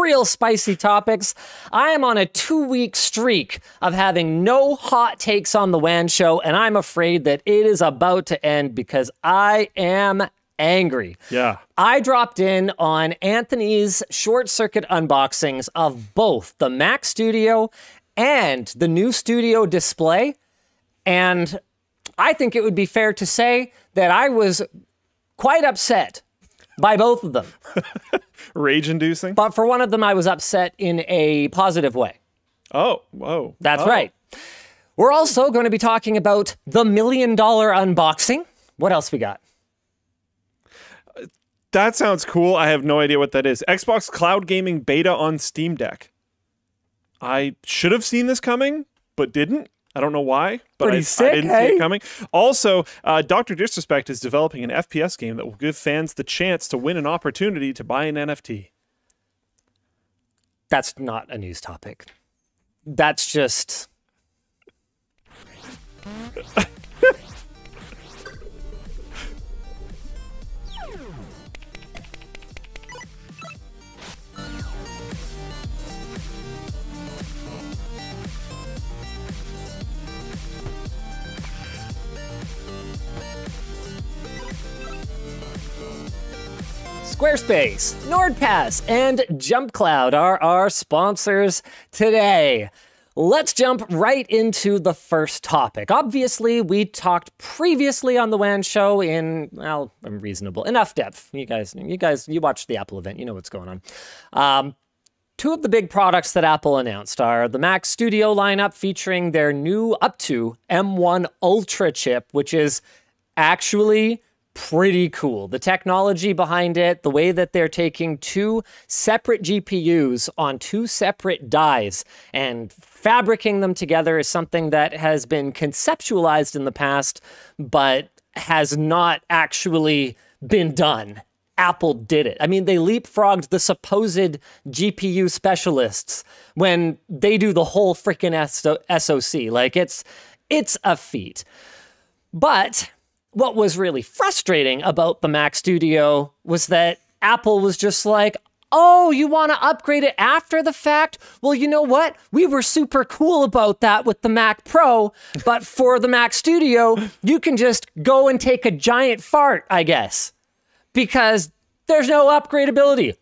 real spicy topics. I am on a two week streak of having no hot takes on the WAN show, and I'm afraid that it is about to end because I am angry. Yeah. I dropped in on Anthony's short circuit unboxings of both the Mac Studio and the new studio display. And I think it would be fair to say that I was quite upset by both of them. Rage inducing? But for one of them, I was upset in a positive way. Oh, whoa. That's Oh. right. We're also going to be talking about the million dollar unboxing. What else we got? That sounds cool. I have no idea what that is. Xbox Cloud Gaming beta on Steam Deck. I should have seen this coming, but didn't. I don't know why, but I, sick, I didn't see it coming. Also, uh, Dr. Disrespect is developing an FPS game that will give fans the chance to win an opportunity to buy an NFT. That's not a news topic. That's just. Squarespace, NordPass, and JumpCloud are our sponsors today. Let's jump right into the first topic. Obviously, we talked previously on the WAN show in well, reasonable enough depth. You guys, you guys, you watched the Apple event, you know what's going on. Um, Two of the big products that Apple announced are the Mac Studio lineup featuring their new up to M1 Ultra chip, which is actually pretty cool. The technology behind it, the way that they're taking two separate GPUs on two separate dies and fabricating them together is something that has been conceptualized in the past, but has not actually been done. Apple did it. I mean, they leapfrogged the supposed GPU specialists when they do the whole freaking SOC. Like it's it's a feat. But what was really frustrating about the Mac Studio was that Apple was just like, "Oh, you want to upgrade it after the fact? Well, you know what? We were super cool about that with the Mac Pro, but for the Mac Studio, you can just go and take a giant fart, I guess." because there's no upgradability.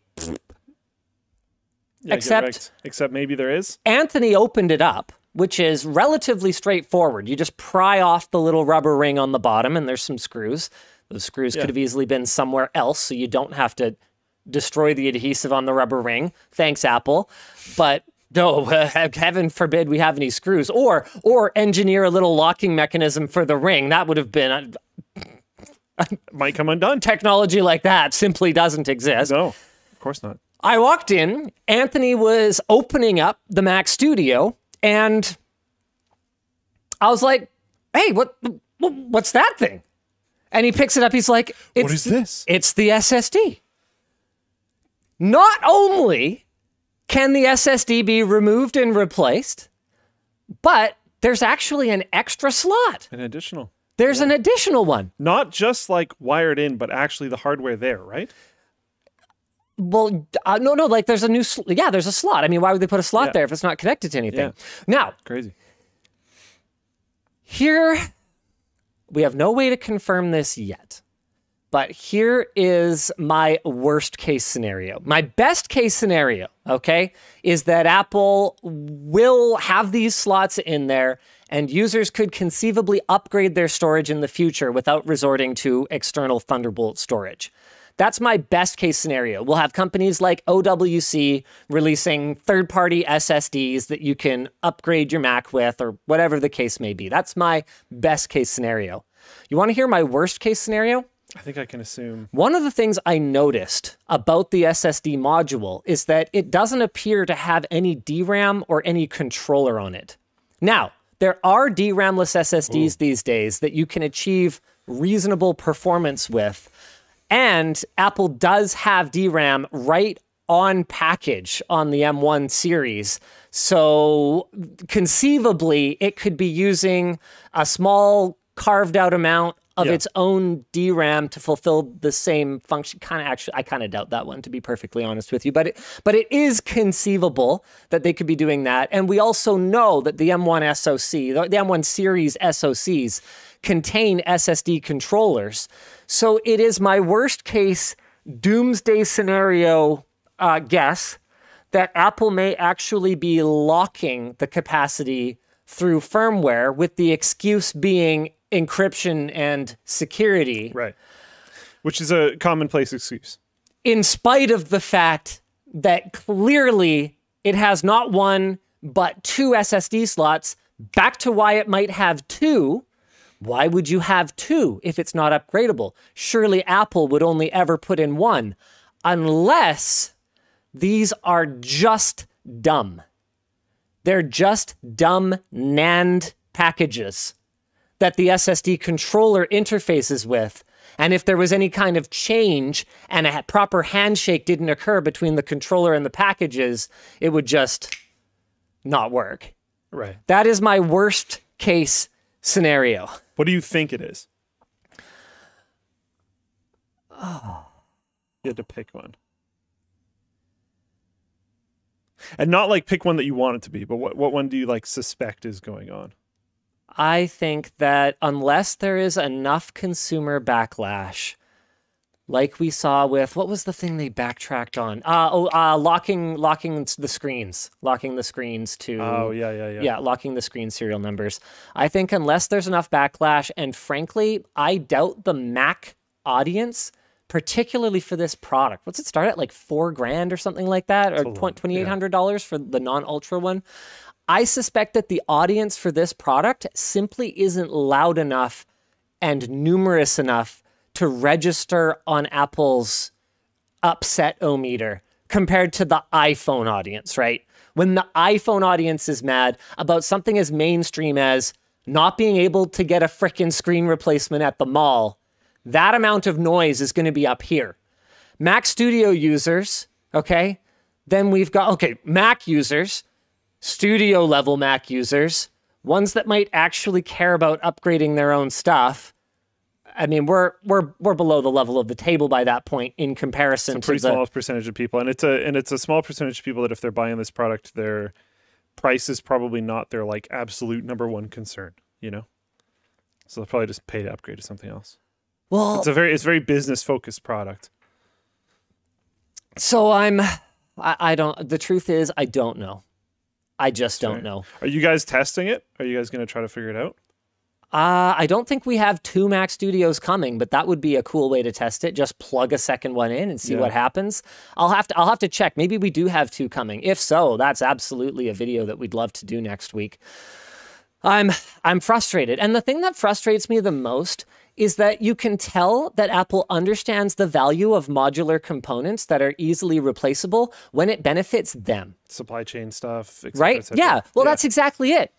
Yeah, Except- correct. except maybe there is. Anthony opened it up, which is relatively straightforward. You just pry off the little rubber ring on the bottom, and there's some screws. Those screws could have easily been somewhere else, so you don't have to destroy the adhesive on the rubber ring. Thanks, Apple. But no, heaven forbid we have any screws, or or engineer a little locking mechanism for the ring. That would have been uh, Might come undone. technology like that simply doesn't exist. No, of course not. I walked in, Anthony was opening up the Mac Studio, and I was like, "Hey, what, what what's that thing?" And he picks it up. He's like, it's, What is this? It's the SSD." Not only can the SSD be removed and replaced, but there's actually an extra slot. An additional. There's an additional one. Not just like wired in, but actually the hardware there, right? Well, uh, no, no, like there's a new, sl- yeah, there's a slot. I mean, why would they put a slot Yeah. there if it's not connected to anything? Yeah. Now, Crazy. Here, we have no way to confirm this yet, but here is my worst case scenario. My best case scenario, okay, is that Apple will have these slots in there and users could conceivably upgrade their storage in the future without resorting to external Thunderbolt storage. That's my best case scenario. We'll have companies like OWC releasing third party SSDs that you can upgrade your Mac with, or whatever the case may be. That's my best case scenario. You want to hear my worst case scenario? I think I can assume. One of the things I noticed about the SSD module is that it doesn't appear to have any DRAM or any controller on it. Now, there are DRAMless SSDs these days that you can achieve reasonable performance with. And Apple does have DRAM right on package on the M1 series. So conceivably, it could be using a small carved out amount of Yeah. its own DRAM to fulfill the same function. Kind of actually, I kind of doubt that one to be perfectly honest with you, but it, but it is conceivable that they could be doing that. And we also know that the M1 SoC, the the M1 series SoCs, contain SSD controllers. So it is my worst case doomsday scenario uh, guess that Apple may actually be locking the capacity through firmware with the excuse being encryption and security, Right. Which is a commonplace excuse. in spite of the fact that clearly it has not one but two SSD slots. Back to why it might have two. Why would you have two if it's not upgradable? Surely Apple would only ever put in one, unless these are just dumb. They're just dumb NAND packages that the SSD controller interfaces with. And if there was any kind of change and a proper handshake didn't occur between the controller and the packages, it would just not work. Right. That is my worst case scenario. What do you think it is? Oh. You had to pick one. And not like pick one that you want it to be, but what, what one do you like suspect is going on? I think that unless there is enough consumer backlash, like we saw with what was the thing they backtracked on? Uh, oh, uh, locking locking the screens, locking the screens to Oh yeah, yeah, yeah. yeah, locking the screen serial numbers. I think unless there's enough backlash, and frankly, I doubt the Mac audience, particularly for this product. What's it start at like four grand or something like that, or twenty eight hundred dollars for the non ultra one? I suspect that the audience for this product simply isn't loud enough and numerous enough to register on Apple's upset o meter compared to the iPhone audience, right? When the iPhone audience is mad about something as mainstream as not being able to get a frickin' screen replacement at the mall, that amount of noise is going to be up here. Mac Studio users, okay? Then we've got, okay, Mac users, studio level Mac users, ones that might actually care about upgrading their own stuff. I mean, we're we're we're below the level of the table by that point in comparison to pretty the small percentage of people, and it's a and it's a small percentage of people that if they're buying this product, their price is probably not their like absolute number one concern. You know, so they'll probably just pay to upgrade to something else. well. It's a very it's a very business focused product. So I'm, I, I don't. The truth is, I don't know. I just don't Fair. know. Are you guys testing it? Are you guys going to try to figure it out? Uh, I don't think we have two Mac Studios coming, but that would be a cool way to test it. Just plug a second one in and see Yeah. what happens. I'll have to I'll have to check. Maybe we do have two coming. If so, that's absolutely a video that we'd love to do next week. I'm I'm frustrated. And the thing that frustrates me the most is that you can tell that Apple understands the value of modular components that are easily replaceable when it benefits them Supply chain stuff, right? Yeah. Well, that's exactly it.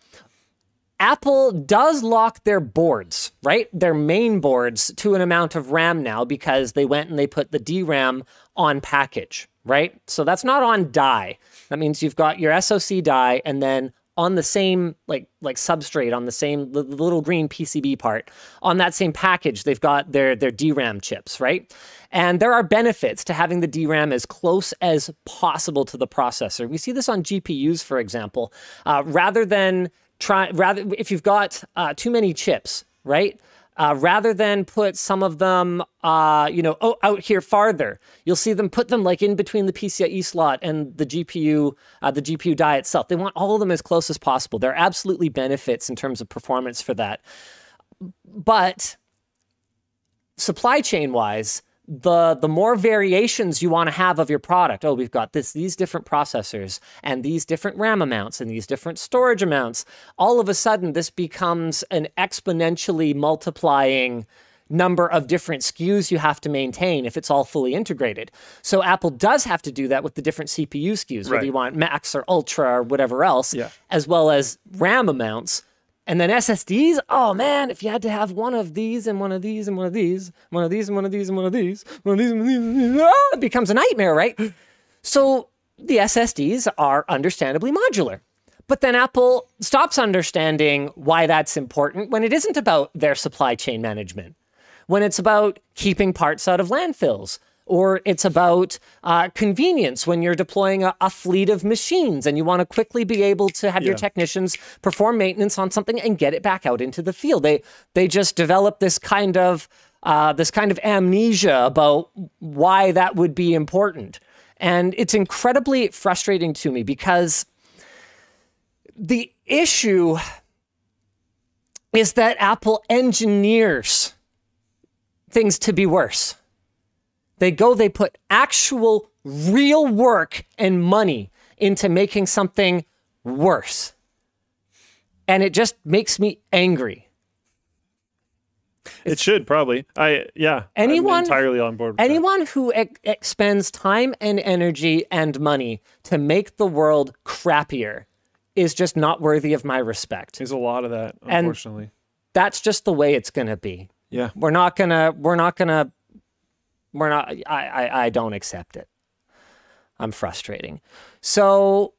Apple does lock their boards, right? Their main boards to an amount of RAM now because they went and they put the DRAM on package, right? So that's not on die. That means you've got your SoC die and then on the same like like substrate on the same the little green PCB part on that same package they've got their their DRAM chips right and there are benefits to having the DRAM as close as possible to the processor we see this on GPUs for example uh, rather than try rather if you've got uh, too many chips right uh, rather than put some of them, uh, you know, oh, out here farther, you'll see them put them like in between the PCIe slot and the GPU, uh, the GPU die itself. They want all of them as close as possible. There are absolutely benefits in terms of performance for that. But supply chain wise, the the more variations you want to have of your product. Oh, we've got this these different processors and these different RAM amounts and these different storage amounts. All of a sudden this becomes an exponentially multiplying number of different SKUs you have to maintain if it's all fully integrated. So Apple does have to do that with the different CPU SKUs, whether Right. you want Max or Ultra or whatever else, Yeah. as well as RAM amounts. And then SSDs, oh man, if you had to have one of these and one of these and one of these, one of these and one of these and one of these, one of these and one of these, ah, it becomes a nightmare, right? So the SSDs are understandably modular. But then Apple stops understanding why that's important when it isn't about their supply chain management. when it's about keeping parts out of landfills. Or it's about uh, convenience when you're deploying a, a, fleet of machines and you want to quickly be able to have yeah. your technicians perform maintenance on something and get it back out into the field. They they just develop this kind of uh, this kind of amnesia about why that would be important. And it's incredibly frustrating to me because the issue is that Apple engineers things to be worse. They go, they put actual real work and money into making something worse. And it just makes me angry. It should probably. I yeah. Anyone I'm entirely on board. anyone that. who ex- expends time and energy and money to make the world crappier is just not worthy of my respect. There's a lot of that, unfortunately. And that's just the way it's gonna be. Yeah. We're not gonna. We're not gonna. We're not. I. I, I don't accept it. I'm frustrating. So.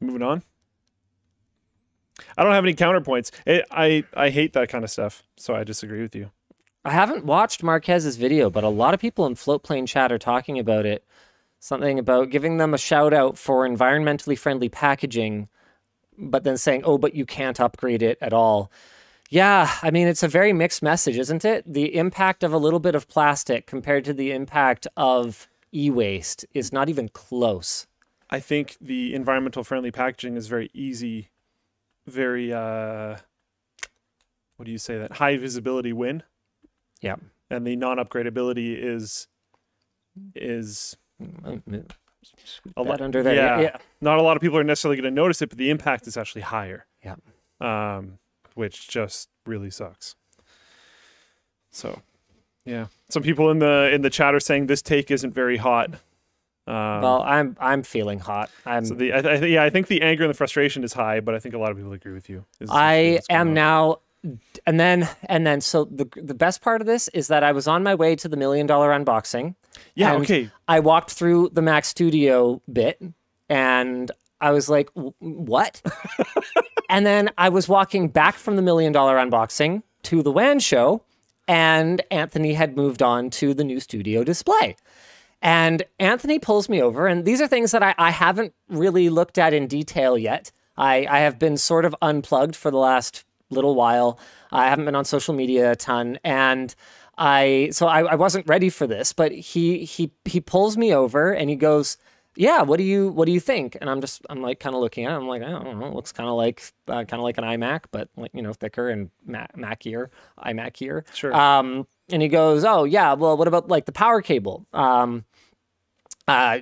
Moving on. I don't have any counterpoints. It, I I hate that kind of stuff, so I disagree with you. I haven't watched Marques's video, but a lot of people in Floatplane chat are talking about it. Something about giving them a shout out for environmentally friendly packaging, but then saying, "Oh, but you can't upgrade it at all." Yeah, I mean, it's a very mixed message, isn't it? The impact of a little bit of plastic compared to the impact of e-waste is not even close. I think the environmental friendly packaging is very easy very uh what do you say that high visibility win. Yeah. And the non-upgradability is is a lot under there. Yeah, yeah, not a lot of people are necessarily going to notice it but the impact is actually higher. Yeah. Um which just really sucks so yeah some people in the in the chat are saying this take isn't very hot um, well, I'm I'm feeling hot. I'm. So the I, I, yeah, I think the anger and the frustration is high, but I think a lot of people agree with you. I am on. now, and then and then. So the the best part of this is that I was on my way to the million dollar unboxing. Yeah. okay. I walked through the Mac Studio bit, and I was like, "What?" and then I was walking back from the million dollar unboxing to the WAN show, and Anthony had moved on to the new studio display. And Anthony pulls me over, and these are things that I, I haven't really looked at in detail yet. I, I have been sort of unplugged for the last little while. I haven't been on social media a ton, and I so I, I wasn't ready for this. But he he he pulls me over and he goes, "Yeah, what do you what do you think?" And I'm just I'm like kind of looking at it. I'm like I don't know. It looks kind of like uh, kind of like an iMac, but like you know thicker and Mac Macier, iMacier. Sure. Um, and he goes, "Oh yeah, well, what about like the power cable?" Um, uh,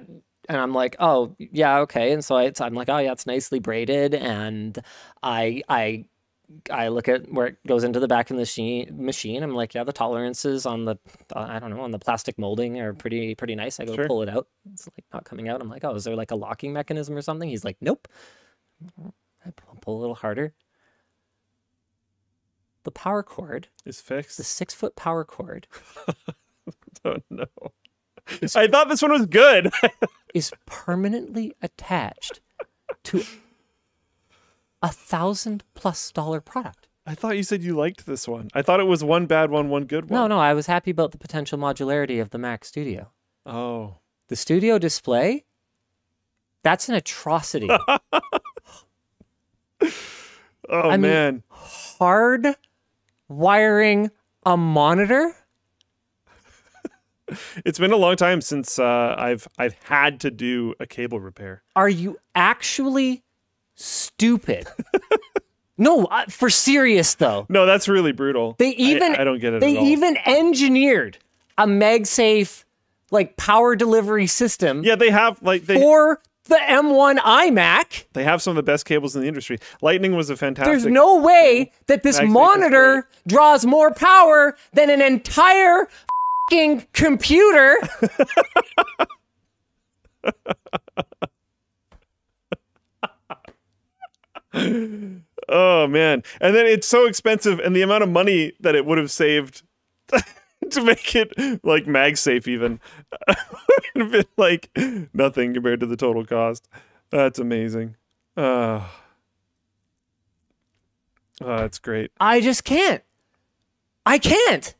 and I'm like, "Oh yeah, okay." And so I, I'm like, "Oh yeah, it's nicely braided," and I I I look at where it goes into the back of the machine. Machine. I'm like, yeah, the tolerances on the uh, I don't know on the plastic molding are pretty pretty nice. I go sure. pull it out. It's like not coming out. I'm like, oh, is there like a locking mechanism or something? He's like, nope. I pull a little harder the power cord is fixed. The six foot power cord. oh no. I thought this one was good. is permanently attached to a thousand plus dollar product. I thought you said you liked this one. I thought it was one bad one, one good one. No, no, I was happy about the potential modularity of the Mac Studio. Oh. The studio display? That's an atrocity. oh I man. Mean, hard wiring a monitor? it's been a long time since uh, I've I've had to do a cable repair. Are you actually stupid? no, uh, for serious though. No, that's really brutal. They even I, I don't get it. They even engineered a MagSafe like power delivery system. Yeah, they have like they for the M1 iMac. They have some of the best cables in the industry. Lightning was a fantastic. There's no way that this monitor draws more power than an entire fucking computer. oh man. And then it's so expensive and the amount of money that it would have saved to make it like MagSafe even would have been like nothing compared to the total cost. That's amazing. Uh, Oh, that's great. I just can't. I can't.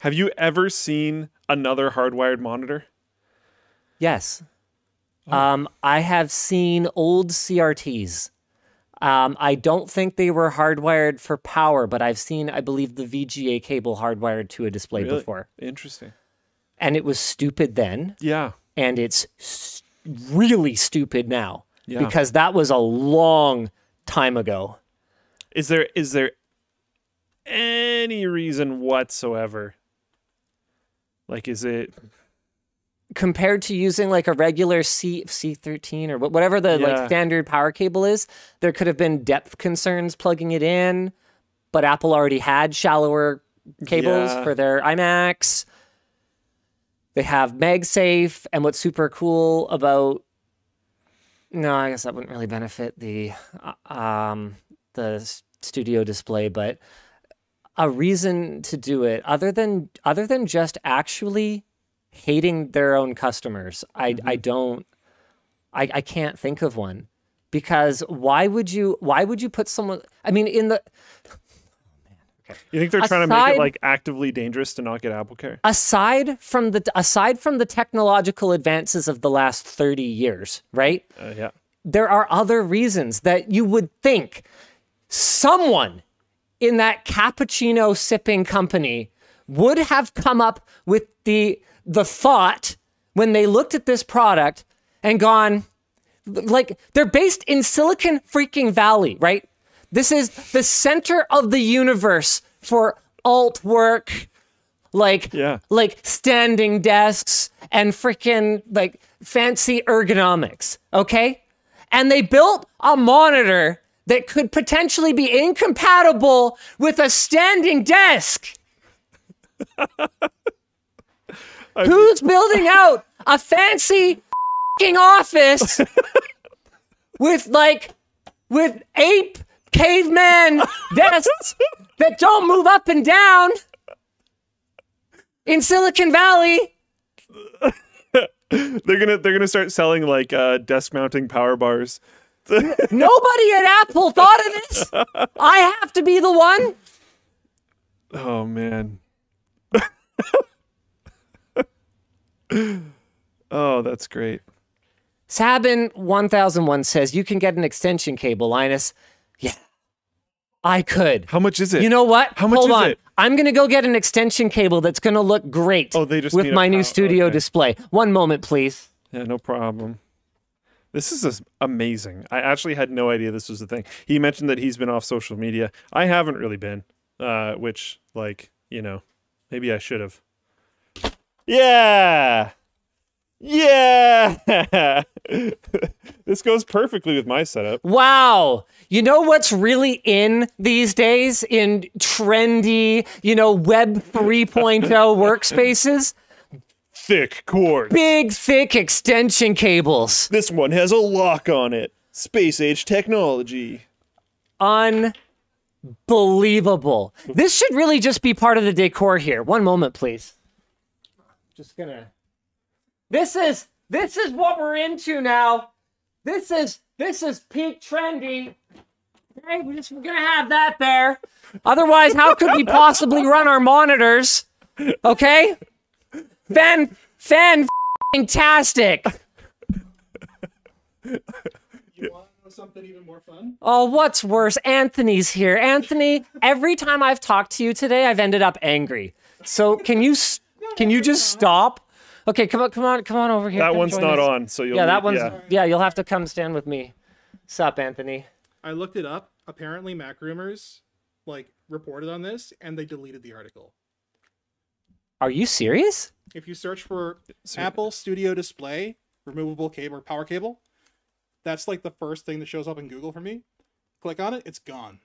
Have you ever seen another hardwired monitor? Yes. Oh. Um, I have seen old CRTs. Um, I don't think they were hardwired for power, but I've seen, I believe, the VGA cable hardwired to a display Really? before. Interesting. And it was stupid then, Yeah. and it's really stupid now Yeah. because that was a long time ago. Is there is there any reason whatsoever? Like, is it? Compared to using like a regular C C13 or whatever the Yeah. like standard power cable is, there could have been depth concerns plugging it in, but Apple already had shallower cables Yeah. for their iMacs. They have MagSafe, and what's super cool about no, I guess that wouldn't really benefit the uh, um the studio display, but a reason to do it other than other than just actually hating their own customers. I I don't I I can't think of one. Because why would you why would you put someone I mean in the You think they're trying to make it like actively dangerous to not get Apple Care? aside from the aside from the technological advances of the last 30 years, right? Uh, yeah. there are other reasons that you would think someone in that cappuccino sipping company would have come up with the the thought when they looked at this product and gone like they're based in Silicon freaking Valley, right? This is the center of the universe for alt work, like Yeah. like standing desks and freaking like fancy ergonomics, okay? And they built a monitor that could potentially be incompatible with a standing desk. Who's building out a fancy fing office with like with ape caveman desks that don't move up and down in Silicon Valley? They're gonna they're gonna start selling like uh, desk mounting power bars. Nobody at Apple thought of this. I have to be the one. Oh man. oh, that's great. Sabin 1001 says you can get an extension cable, Linus. Yeah, I could. How much is it? You know what? How much Hold is on. it? I'm going to go get an extension cable that's going to look great Oh, they just with my new studio okay. display. One moment, please. Yeah, no problem. This is amazing. I actually had no idea this was a thing. He mentioned that he's been off social media. I haven't really been, uh, which, like, you know, maybe I should have. Yeah. Yeah. this goes perfectly with my setup. Wow. You know what's really in these days in trendy, you know, Web 3.0 workspaces? Thick cord. Big, thick extension cables. This one has a lock on it. Space age technology. Unbelievable. This should really just be part of the decor here. One moment, please. Just gonna. This is this is what we're into now. This is this is peak trendy. Okay, we're just we're gonna have that there. Otherwise, how could we possibly run our monitors? Okay, fan fan fantastic. You want to know something even more fun? Oh, what's worse? Anthony's here. Anthony, every time I've talked to you today, I've ended up angry. So can you s- can you just stop? Okay, come on, come on, come on over here. That Come one's not us. on, so you'll Yeah, that need- one's yeah. yeah. You'll have to come stand with me. Sup, Anthony? I looked it up. Apparently, Mac Rumors like reported on this, and they deleted the article. Are you serious? If you search for So- Apple Studio Display removable cable or power cable, that's like the first thing that shows up in Google for me. Click on it, it's gone.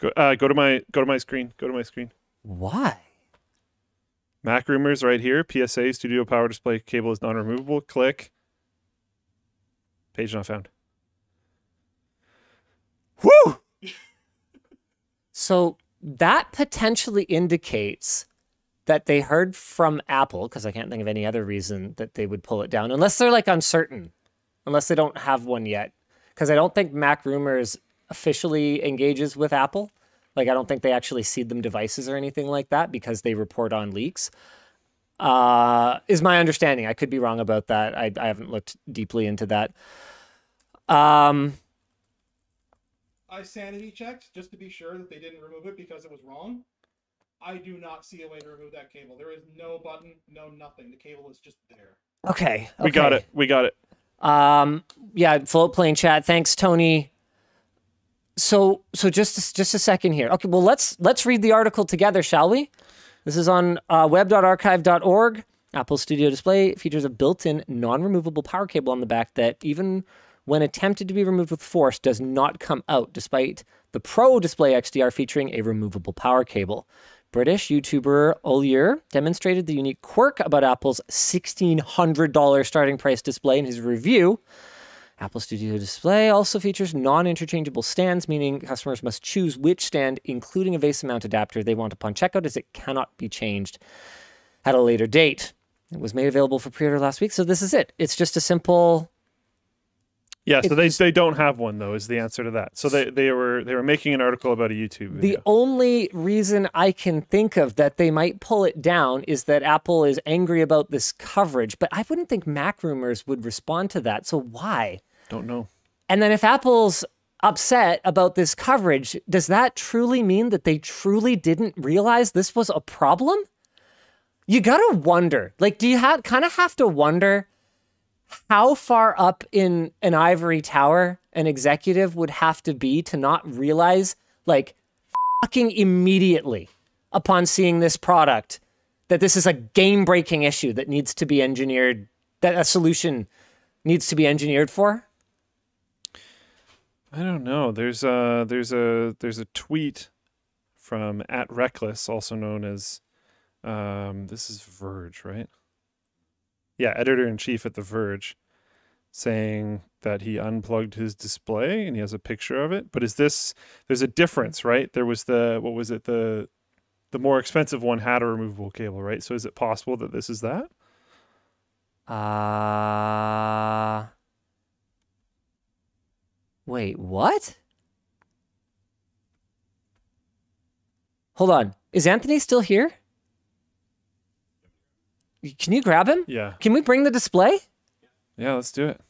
Go, uh, go to my go to my screen. Go to my screen. Why? Mac rumors right here. PSA studio power display cable is non-removable. Click. Page not found. Woo! So that potentially indicates that they heard from Apple, because I can't think of any other reason that they would pull it down, unless they're like uncertain, unless they don't have one yet. because I don't think Mac Rumors officially engages with Apple. Like, I don't think they actually seed them devices or anything like that because they report on leaks. Uh, is my understanding. I could be wrong about that. I, I haven't looked deeply into that. Um, I sanity checked just to be sure that they didn't remove it because it was wrong. I do not see a way to remove that cable. There is no button, no nothing. The cable is just there. okay, We got it. We got it. Um, yeah, Floatplane chat. Thanks, Tony. So, so just just a second here. Okay, well let's let's read the article together, shall we? This is on uh, web.archive.org. Apple Studio Display features a built-in non-removable power cable on the back that, even when attempted to be removed with force, does not come out, despite the Pro Display XDR featuring a removable power cable. British YouTuber Olier demonstrated the unique quirk about Apple's $1,600 starting price display in his review. Apple Studio Display also features non interchangeable stands, meaning customers must choose which stand, including a VESA mount adapter, they want upon checkout, as it cannot be changed at a later date. It was made available for pre order last week, so this is it. It's just a simple. Yeah, so they, they don't have one though. Is the answer to that? So they, they were they were making an article about a YouTube The only reason I can think of that they might pull it down is that Apple is angry about this coverage, but I wouldn't think Mac rumors would respond to that. So why? Don't know. And then if Apple's upset about this coverage, does that truly mean that they truly didn't realize this was a problem? You got to wonder. Like do you have kind of have to wonder how far up in an ivory tower an executive would have to be to not realize like fucking immediately upon seeing this product that this is a game-breaking issue that needs to be engineered that a solution needs to be engineered for? I don't know. There's a there's a there's a tweet from at Reckless, also known as um, this is Verge, right? Yeah, editor in chief at the Verge, saying that he unplugged his display and he has a picture of it. But is this? There's a difference, right? There was the what was it the the more expensive one had a removable cable, right? So is it possible that this is that? Uh Wait, what? Hold on. Is Anthony still here? Can you grab him? Yeah, Can we bring the display? yeah. Let's do it.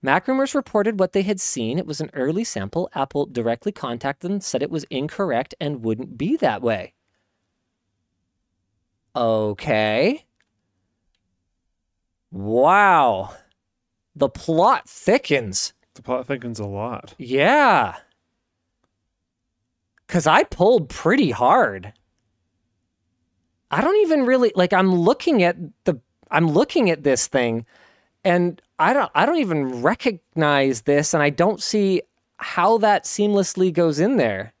Mac Rumors reported what they had seen. It was an early sample. Apple directly contacted them, said it was incorrect and wouldn't be that way. Okay. Wow. The plot thickens. The plot thickens a lot. Yeah. Cause I pulled pretty hard. I don't even really like I'm looking at the I'm looking at this thing and I don't I don't even recognize this and I don't see how that seamlessly goes in there.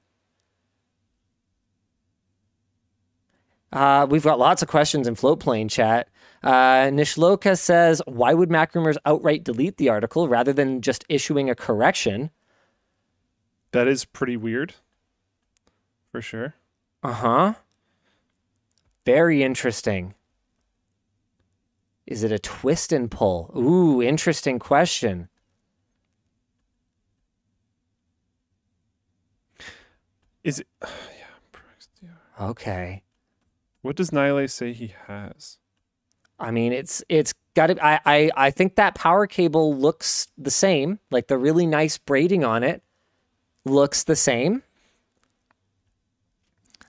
Uh, we've got lots of questions in Floatplane chat. Uh, Nishloka says, "Why would MacRumors outright delete the article rather than just issuing a correction?" That is pretty weird, for sure. Uh huh. Very interesting. Is it a twist and pull? Ooh, interesting question. Is it? Yeah. Okay. What does Nilay say he has? I mean, it's it's got to. I, I I think that power cable looks the same. Like the really nice braiding on it looks the same.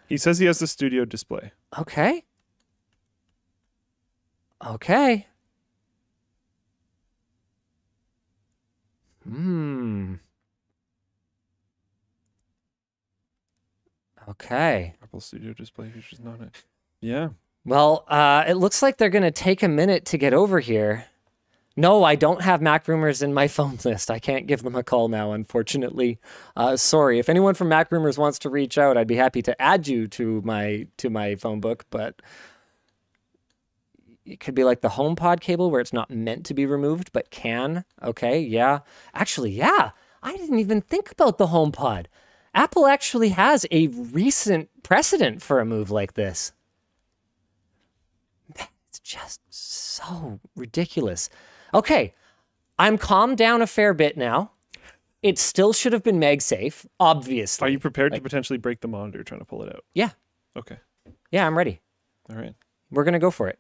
He says he has the studio display. Okay. Okay. Hmm. Okay. Apple Studio Display features not it. Yeah. Well, uh, it looks like they're going to take a minute to get over here. No, I don't have Mac Rumors in my phone list. I can't give them a call now, unfortunately. Uh, sorry. If anyone from Mac Rumors wants to reach out, I'd be happy to add you to my to my phone book. But it could be like the HomePod cable where it's not meant to be removed but can. Okay, yeah. Actually, yeah. I didn't even think about the HomePod. Apple actually has a recent precedent for a move like this. It's just so ridiculous. Okay, I'm calmed down a fair bit now. It still should have been MagSafe, obviously. Are you prepared to potentially break the monitor trying to pull it out? Yeah, Okay. yeah, I'm ready. All right. We're gonna go for it.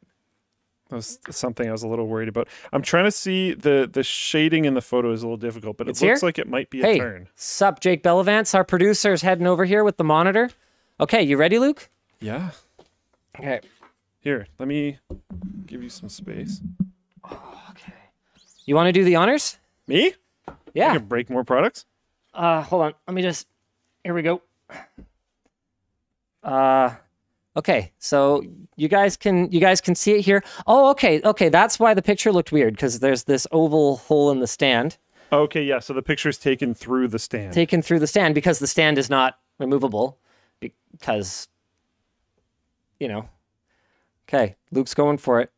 That was something I was a little worried about. I'm trying to see the the shading in the photo is a little difficult, but it looks here? like it might be a Hey, turn. sup, Jake Bellavance? Our producer's heading over here with the monitor. Okay, you ready, Luke? Yeah. Okay. Here, let me give you some space. Oh, Okay. You want to do the honors? Me? I Yeah. can break more products. Uh, hold on. Let me just. Here we go. Uh, okay. So you guys can you guys can see it here. Oh, okay. Okay, that's why the picture looked weird because there's this oval hole in the stand Okay, yeah. So the picture's taken through the stand. taken through the stand because the stand is not removable because you know. Okay, Luke's going for it.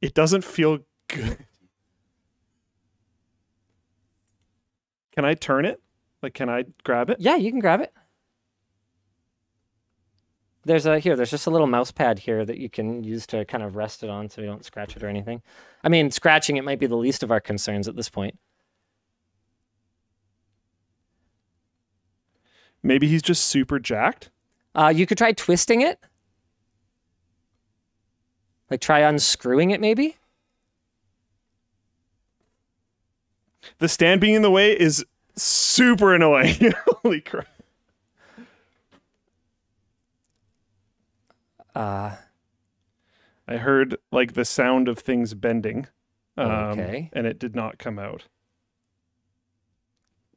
it doesn't feel good. Can I turn it? Like, can I grab it? Yeah, you can grab it. There's a here. There's just a little mouse pad here that you can use to kind of rest it on, so you don't scratch it or anything. I mean, scratching it might be the least of our concerns at this point. Maybe he's just super jacked. Uh, you could try twisting it, like try unscrewing it, maybe. The stand being in the way is super annoying. Holy crap. Uh, I heard like the sound of things bending. Um, Okay. And it did not come out.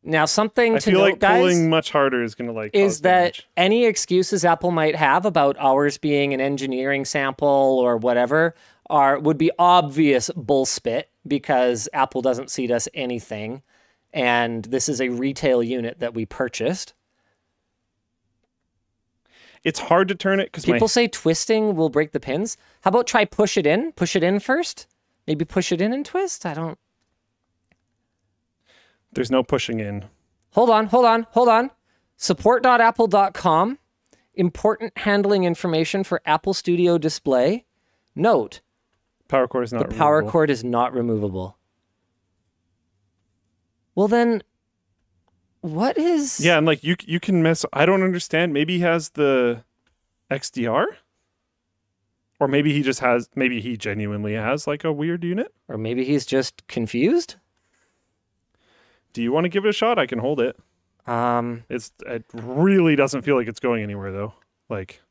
Now, something I to feel note, like guys, pulling much harder is going to like is that damage. any excuses Apple might have about ours being an engineering sample or whatever are would be obvious bullspit because Apple doesn't seed us anything, and this is a retail unit that we purchased. it's hard to turn it because my People say twisting will break the pins. How about try push it in? Push it in first. Maybe push it in and twist. I don't. There's no pushing in. Hold on, hold on, hold on. Support.apple.com. Important handling information for Apple Studio Display. Note: Power cord is not the power cord is not removable. Well then, what is? Yeah, and like you you can mess. I don't understand. Maybe he has the XDR, or maybe he just has. Maybe he genuinely has like a weird unit. Or maybe he's just confused. Do you want to give it a shot? I can hold it. Um, It's it really doesn't feel like it's going anywhere though. Like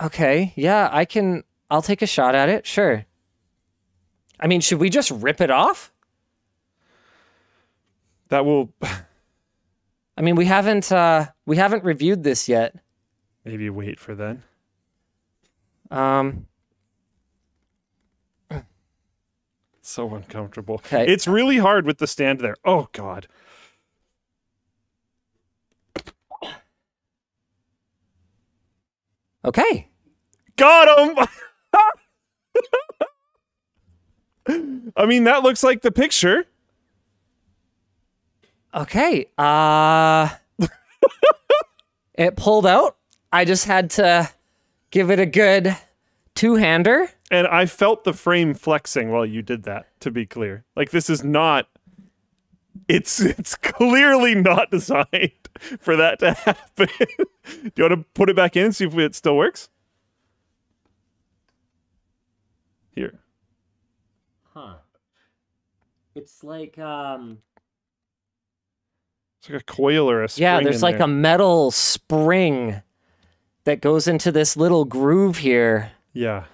okay, yeah, I can. I'll take a shot at it. Sure. I mean, should we just rip it off? that will I mean, we haven't uh, we haven't reviewed this yet. maybe wait for then. Um, So uncomfortable. Okay. It's really hard with the stand there. Oh god. okay. Got him. I mean, that looks like the picture. Okay. Uh it pulled out. I just had to give it a good two-hander. And I felt the frame flexing while you did that, to be clear. Like this is not it's it's clearly not designed for that to happen. Do you want to put it back in and see if it still works? Here. Huh. It's like um It's like a coil or a spring. Yeah, there's like there. a metal spring that goes into this little groove here. Yeah.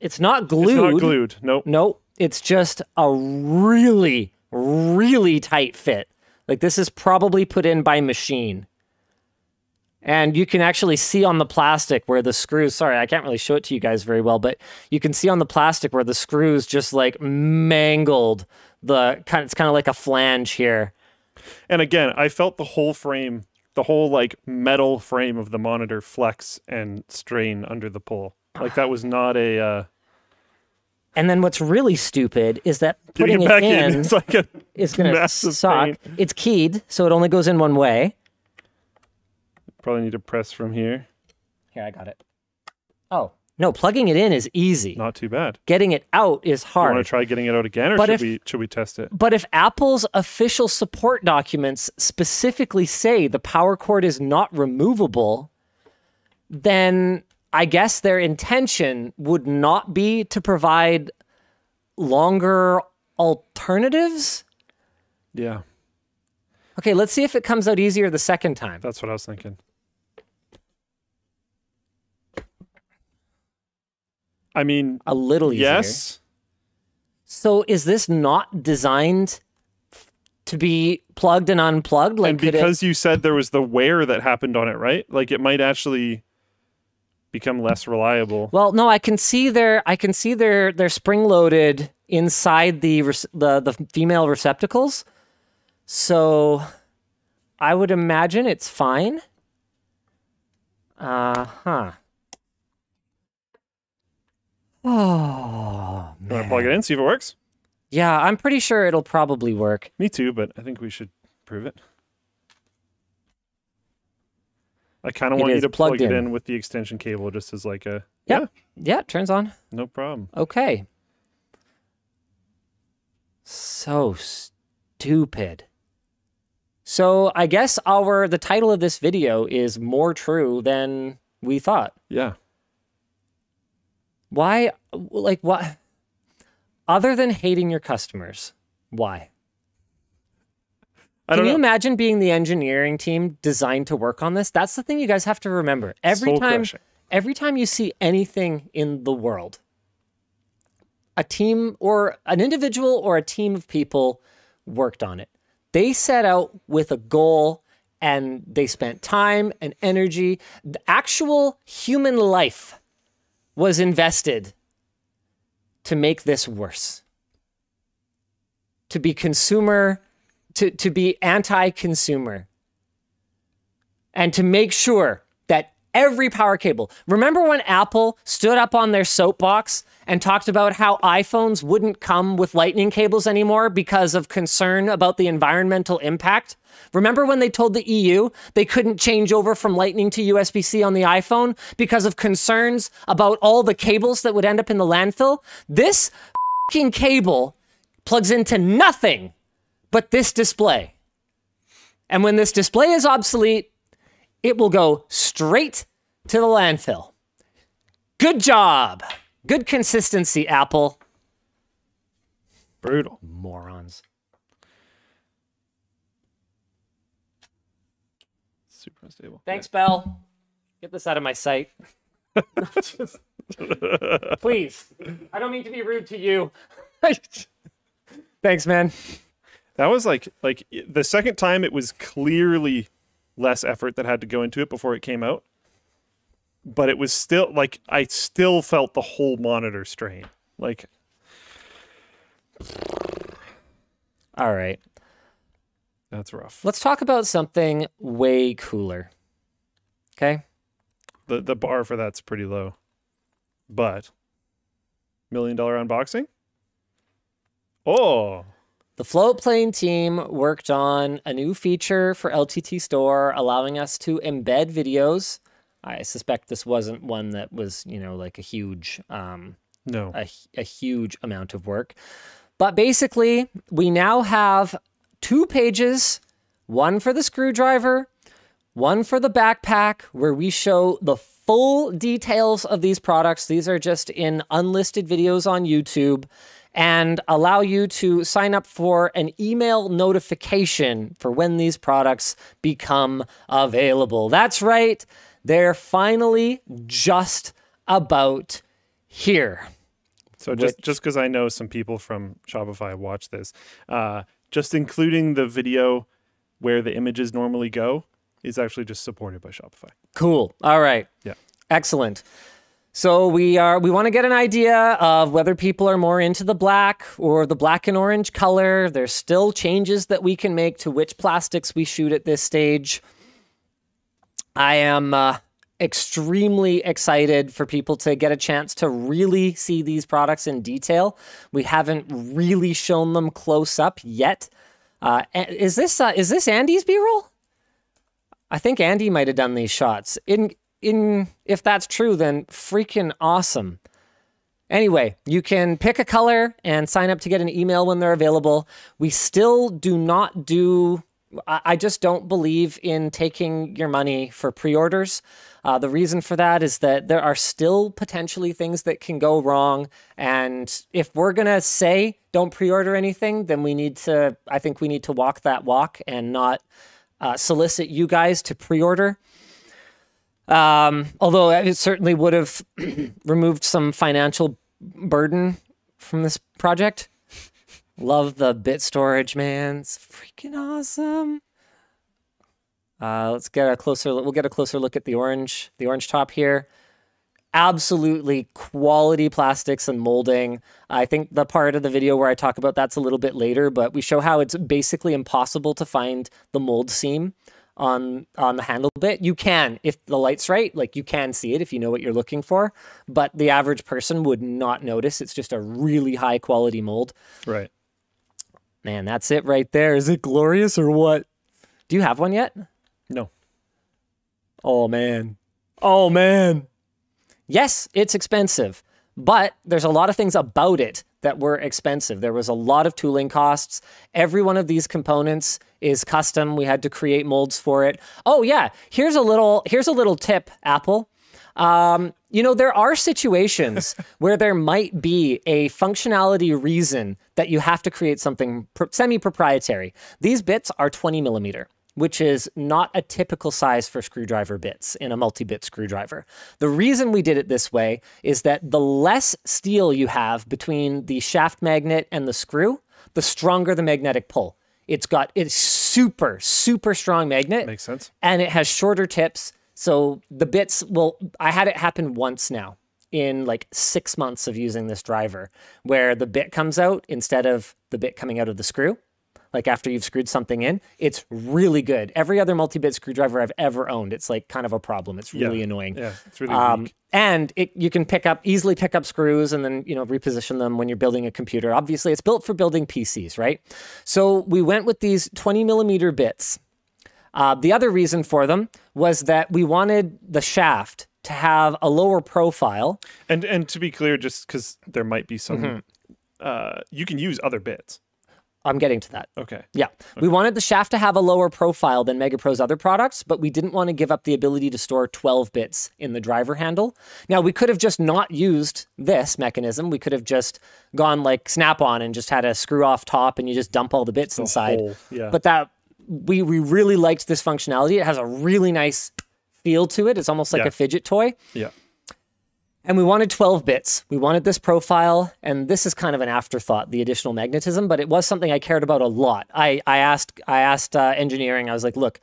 It's not It's glued. not glued. Nope. Nope. It's just a really, really tight fit. Like this is probably put in by machine. And you can actually see on the plastic where the screws, sorry, I can't really show it to you guys very well, but you can see on the plastic where the screws just like mangled the kind it's kind of like a flange here. And again, I felt the whole frame, the whole like metal frame of the monitor flex and strain under the pull. Like that was not a uh And then what's really stupid is that putting it back in. in It's like a is going to suck. pain. It's keyed, so it only goes in one way. Probably need to press from here. Okay, I got it. Oh, no, plugging it in is easy. Not too bad. Getting it out is you hard. want to try getting it out again, or But should if- we should we test it? But if Apple's official support documents specifically say the power cord is not removable, then I guess their intention would not be to provide longer alternatives. Yeah, Okay, let's see if it comes out easier the second time. that's what I was thinking. I mean, A little easier. yes, So is this not designed to be plugged and unplugged? Like and could it- because you said there was the wear that happened on it, right? Like it might actually become less reliable. Well, no, I can see their I can see their they're spring loaded inside the the the female receptacles. So I would imagine it's fine. Uh huh. Oh, You want to plug it in, see if it works? Yeah, I'm pretty sure it'll probably work. Me too, but I think we should prove it. I kind of want you to plug plugged it in. in with the extension cable, just as like a Yeah. Yeah, turns on. no problem. Okay. So stupid. So I guess our the title of this video is more true than we thought. Yeah, Why like what other than hating your customers, why? I Can you know. imagine being the engineering team designed to work on this? That's the thing you guys have to remember. Every Soul time crushing. every time you see anything in the world, a team or an individual or a team of people worked on it. They set out with a goal and they spent time and energy. The actual human life was invested to make this worse. To be consumer, to, to be anti consumer and to make sure that every power cable. Remember when Apple stood up on their soapbox and talked about how iPhones wouldn't come with lightning cables anymore because of concern about the environmental impact? Remember when they told the EU they couldn't change over from lightning to USB C on the iPhone because of concerns about all the cables that would end up in the landfill? This cable plugs into nothing but this display. And when this display is obsolete, it will go straight to the landfill. Good job. Good consistency, Apple. brutal. Morons. Super unstable. Thanks, Bell. Get this out of my sight. Please. I don't mean to be rude to you. Thanks, man. That was like like the second time it was clearly less effort that had to go into it before it came out. But it was still like I still felt the whole monitor strain. Like All right. that's rough. Let's talk about something way cooler. Okay? The the bar for that's pretty low. But million dollar unboxing? Oh, The Floatplane team worked on a new feature for LTT Store, allowing us to embed videos. I suspect this wasn't one that was, you know, like a huge, um, no. a, a huge amount of work. But basically, we now have two pages, one for the screwdriver, one for the backpack, where we show the full details of these products. These are just in unlisted videos on YouTube and allow you to sign up for an email notification for when these products become available. That's right, they're finally just about here. So just Which- just because I know some people from Shopify watch this, uh, just including the video where the images normally go is actually just supported by Shopify. Cool. All right. Yeah. Excellent. So we are we want to get an idea of whether people are more into the black or the black and orange color. There's still changes that we can make to which plastics we shoot at this stage. I am uh, extremely excited for people to get a chance to really see these products in detail. We haven't really shown them close up yet. Uh, is this uh, is this Andy's B-roll? I think Andy might have done these shots. In in if that's true, then freaking awesome. Anyway, you can pick a color and sign up to get an email when they're available. We still do not do, I just don't believe in taking your money for pre orders. Uh, the reason for that is that there are still potentially things that can go wrong. And if we're going to say don't pre order anything, then we need to, I think we need to walk that walk and not uh, solicit you guys to pre order. Um, although it certainly would have removed some financial burden from this project. Love the bit storage, man. It's freaking awesome. Uh, let's get a closer. We'll get a closer look at the orange, the orange top here. Absolutely quality plastics and molding. I think the part of the video where I talk about that's a little bit later, but we show how it's basically impossible to find the mold seam on on the handle bit. You can if the light's right, like you can see it if you know what you're looking for, but the average person would not notice. It's just a really high quality mold. Right. Man, that's it right there. Is it glorious or what? Do you have one yet? No. Oh man. Oh man. Yes, it's expensive, but there's a lot of things about it that were expensive. There was a lot of tooling costs. Every one of these components is custom. We had to create molds for it. Oh yeah, here's a little here's a little tip, Apple. Um, you know, there are situations where there might be a functionality reason that you have to create something semi proprietary. These bits are 20 millimeter which is not a typical size for screwdriver bits in a multi bit screwdriver. The reason we did it this way is that the less steel you have between the shaft magnet and the screw, the stronger the magnetic pull. It's got it's super super strong magnet. Makes sense. And it has shorter tips, so the bits will. I had it happen once now in like six months of using this driver, where the bit comes out instead of the bit coming out of the screw like after you've screwed something in, it's really good. Every other multi-bit screwdriver I've ever owned, it's like kind of a problem. It's really yeah. annoying. Yeah, it's really um, weak. And it you can pick up easily pick up screws and then you know reposition them when you're building a computer. Obviously, it's built for building PCs, right? So we went with these 20 millimeter bits. Uh, the other reason for them was that we wanted the shaft to have a lower profile. And and to be clear, just because there might be some, mm-hmm. uh, you can use other bits. I'm getting to that. Okay. Yeah. Okay. We wanted the shaft to have a lower profile than MegaPro's other products, but we didn't want to give up the ability to store 12 bits in the driver handle. Now, we could have just not used this mechanism. We could have just gone like snap on and just had a screw off top and you just dump all the bits the inside. Whole, yeah. But that we we really liked this functionality. It has a really nice feel to it. It's almost like yeah. a fidget toy. Yeah. And we wanted 12 bits. We wanted this profile, and this is kind of an afterthought, the additional magnetism, but it was something I cared about a lot. I, I asked, I asked uh, engineering, I was like, look,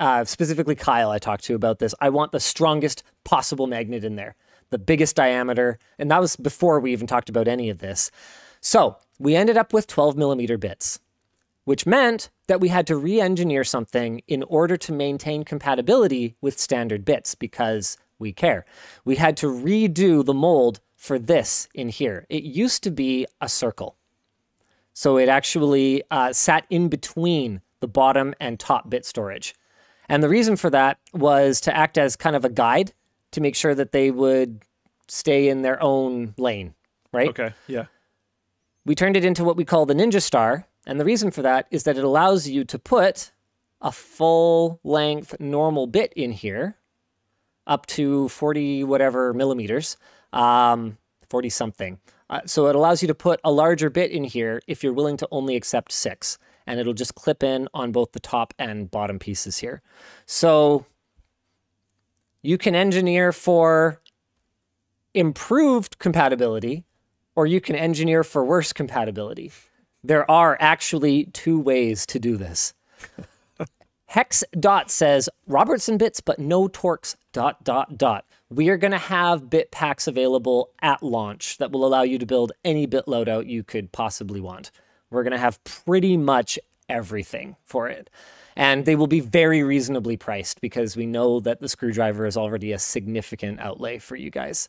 uh, specifically Kyle, I talked to about this. I want the strongest possible magnet in there, the biggest diameter. And that was before we even talked about any of this. So we ended up with 12 millimeter bits, which meant that we had to re engineer something in order to maintain compatibility with standard bits because we care. We had to redo the mold for this in here. It used to be a circle. So it actually uh, sat in between the bottom and top bit storage. And the reason for that was to act as kind of a guide to make sure that they would stay in their own lane, right? Okay, yeah. We turned it into what we call the Ninja Star. And the reason for that is that it allows you to put a full length normal bit in here up to 40 whatever millimeters, um, 40 something. Uh, so it allows you to put a larger bit in here if you're willing to only accept six, and it'll just clip in on both the top and bottom pieces here. So you can engineer for improved compatibility, or you can engineer for worse compatibility. There are actually two ways to do this. Hex Dot says Robertson bits, but no Torx. Dot dot dot. We are going to have bit packs available at launch that will allow you to build any bit loadout you could possibly want. We're going to have pretty much everything for it. And they will be very reasonably priced because we know that the screwdriver is already a significant outlay for you guys.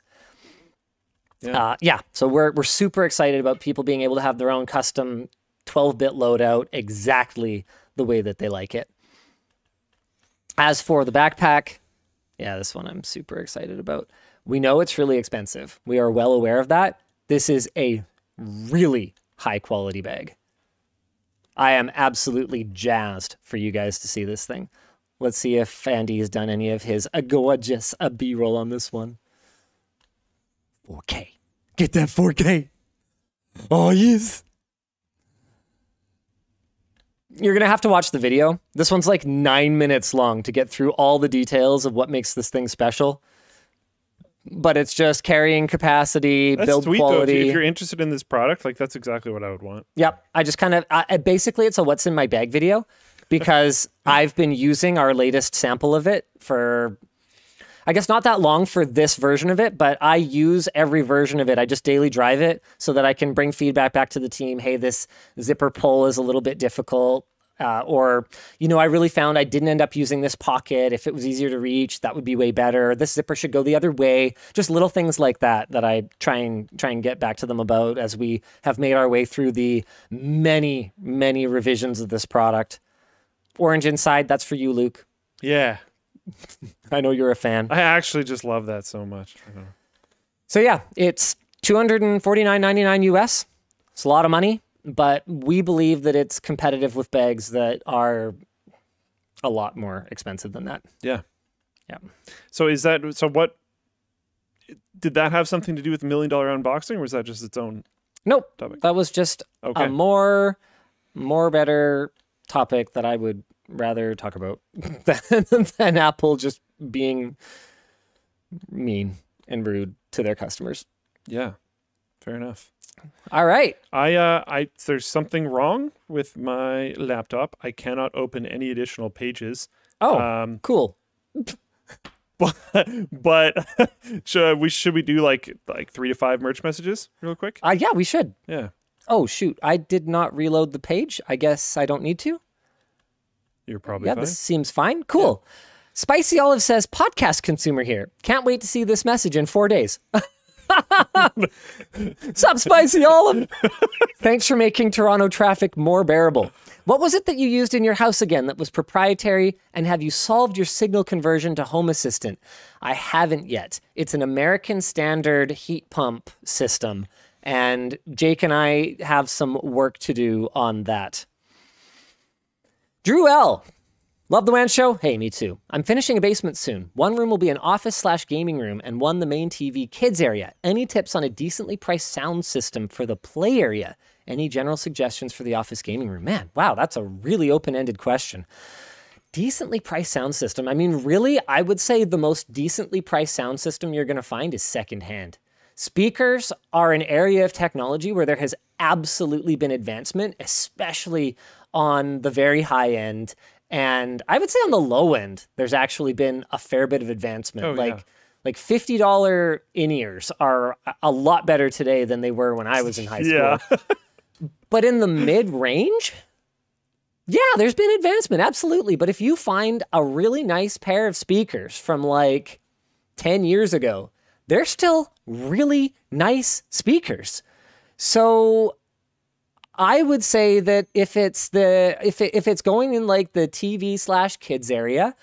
Yeah. Uh, yeah. So we're we're super excited about people being able to have their own custom 12-bit loadout exactly the way that they like it. As for the backpack, Yeah, this one I'm super excited about. We know it's really expensive. We are well aware of that. This is a really high quality bag. I am absolutely jazzed for you guys to see this thing. Let's see if Andy has done any of his a gorgeous a B-roll on this one. 4K. Get that 4K. Oh, yes. You're going to have to watch the video. This one's like nine minutes long to get through all the details of what makes this thing special. But it's just carrying capacity, That's build sweet though. If, quality. you- if you're interested in this product, like that's exactly what I would want. Yep. I just kind of I- basically it's a what's in my bag video because I've been using our latest sample of it for I guess not that long for this version of it, but I use every version of it. I just daily drive it so that I can bring feedback back to the team. Hey, this zipper pull is a little bit difficult. Uh, or, you know, I really found I didn't end up using this pocket. If it was easier to reach, that would be way better. This zipper should go the other way. Just little things like that that I try and try and get back to them about as we have made our way through the many, many revisions of this product. Orange inside, that's for you, Luke. Yeah, I know you're a fan. I actually just love that so much. I don't know. So yeah, it's two hundred and forty nine ninety nine US. It's a lot of money, but we believe that it's competitive with bags that are a lot more expensive than that. Yeah. Yeah. So is that so? What did that have something to do with the million dollar unboxing, or was that just its own Nope, topic? that was just Okay. a more, more better topic that I would rather talk about than, than Apple just being mean and rude to their customers. yeah, fair enough. All right. I uh, I there's something wrong with my laptop. I cannot open any additional pages. Oh, Um, cool. but but should we should we do like like three to five merch messages real quick? Uh, yeah, we should. Yeah, Oh shoot, I did not reload the page. I guess I don't need to. You're uh, probably yeah, fine. this seems fine. Cool. Spicy Olive says, podcast consumer here. Can't wait to see this message in four days. Sup, Spicy Olive? Thanks for making Toronto traffic more bearable. What was it that you used in your house again that was proprietary? And have you solved your signal conversion to Home Assistant? I haven't yet. It's an American standard heat pump system. And Jake and I have some work to do on that. Drew L. Love the WAN show? Hey, me too. I'm finishing a basement soon. One room will be an office slash gaming room, and one the main TV kids area. Any tips on a decently priced sound system for the play area? Any general suggestions for the office gaming room? Man, wow, that's a really open ended question. Decently priced sound system. I mean, really, I would say the most decently priced sound system you're going to find is secondhand. Speakers are an area of technology where there has absolutely been advancement, especially on the very high end. And I would say on the low end, there's actually been a fair bit of advancement. Oh, like yeah. like fifty dollar in ears are a- lot better today than they were when I was in high school. Yeah. But in the mid range, yeah, there's been advancement, absolutely. But if you find a really nice pair of speakers from like 10 years ago, they're still really nice speakers. So I would say that if it's the if it, if it's going in like the TV slash kids area,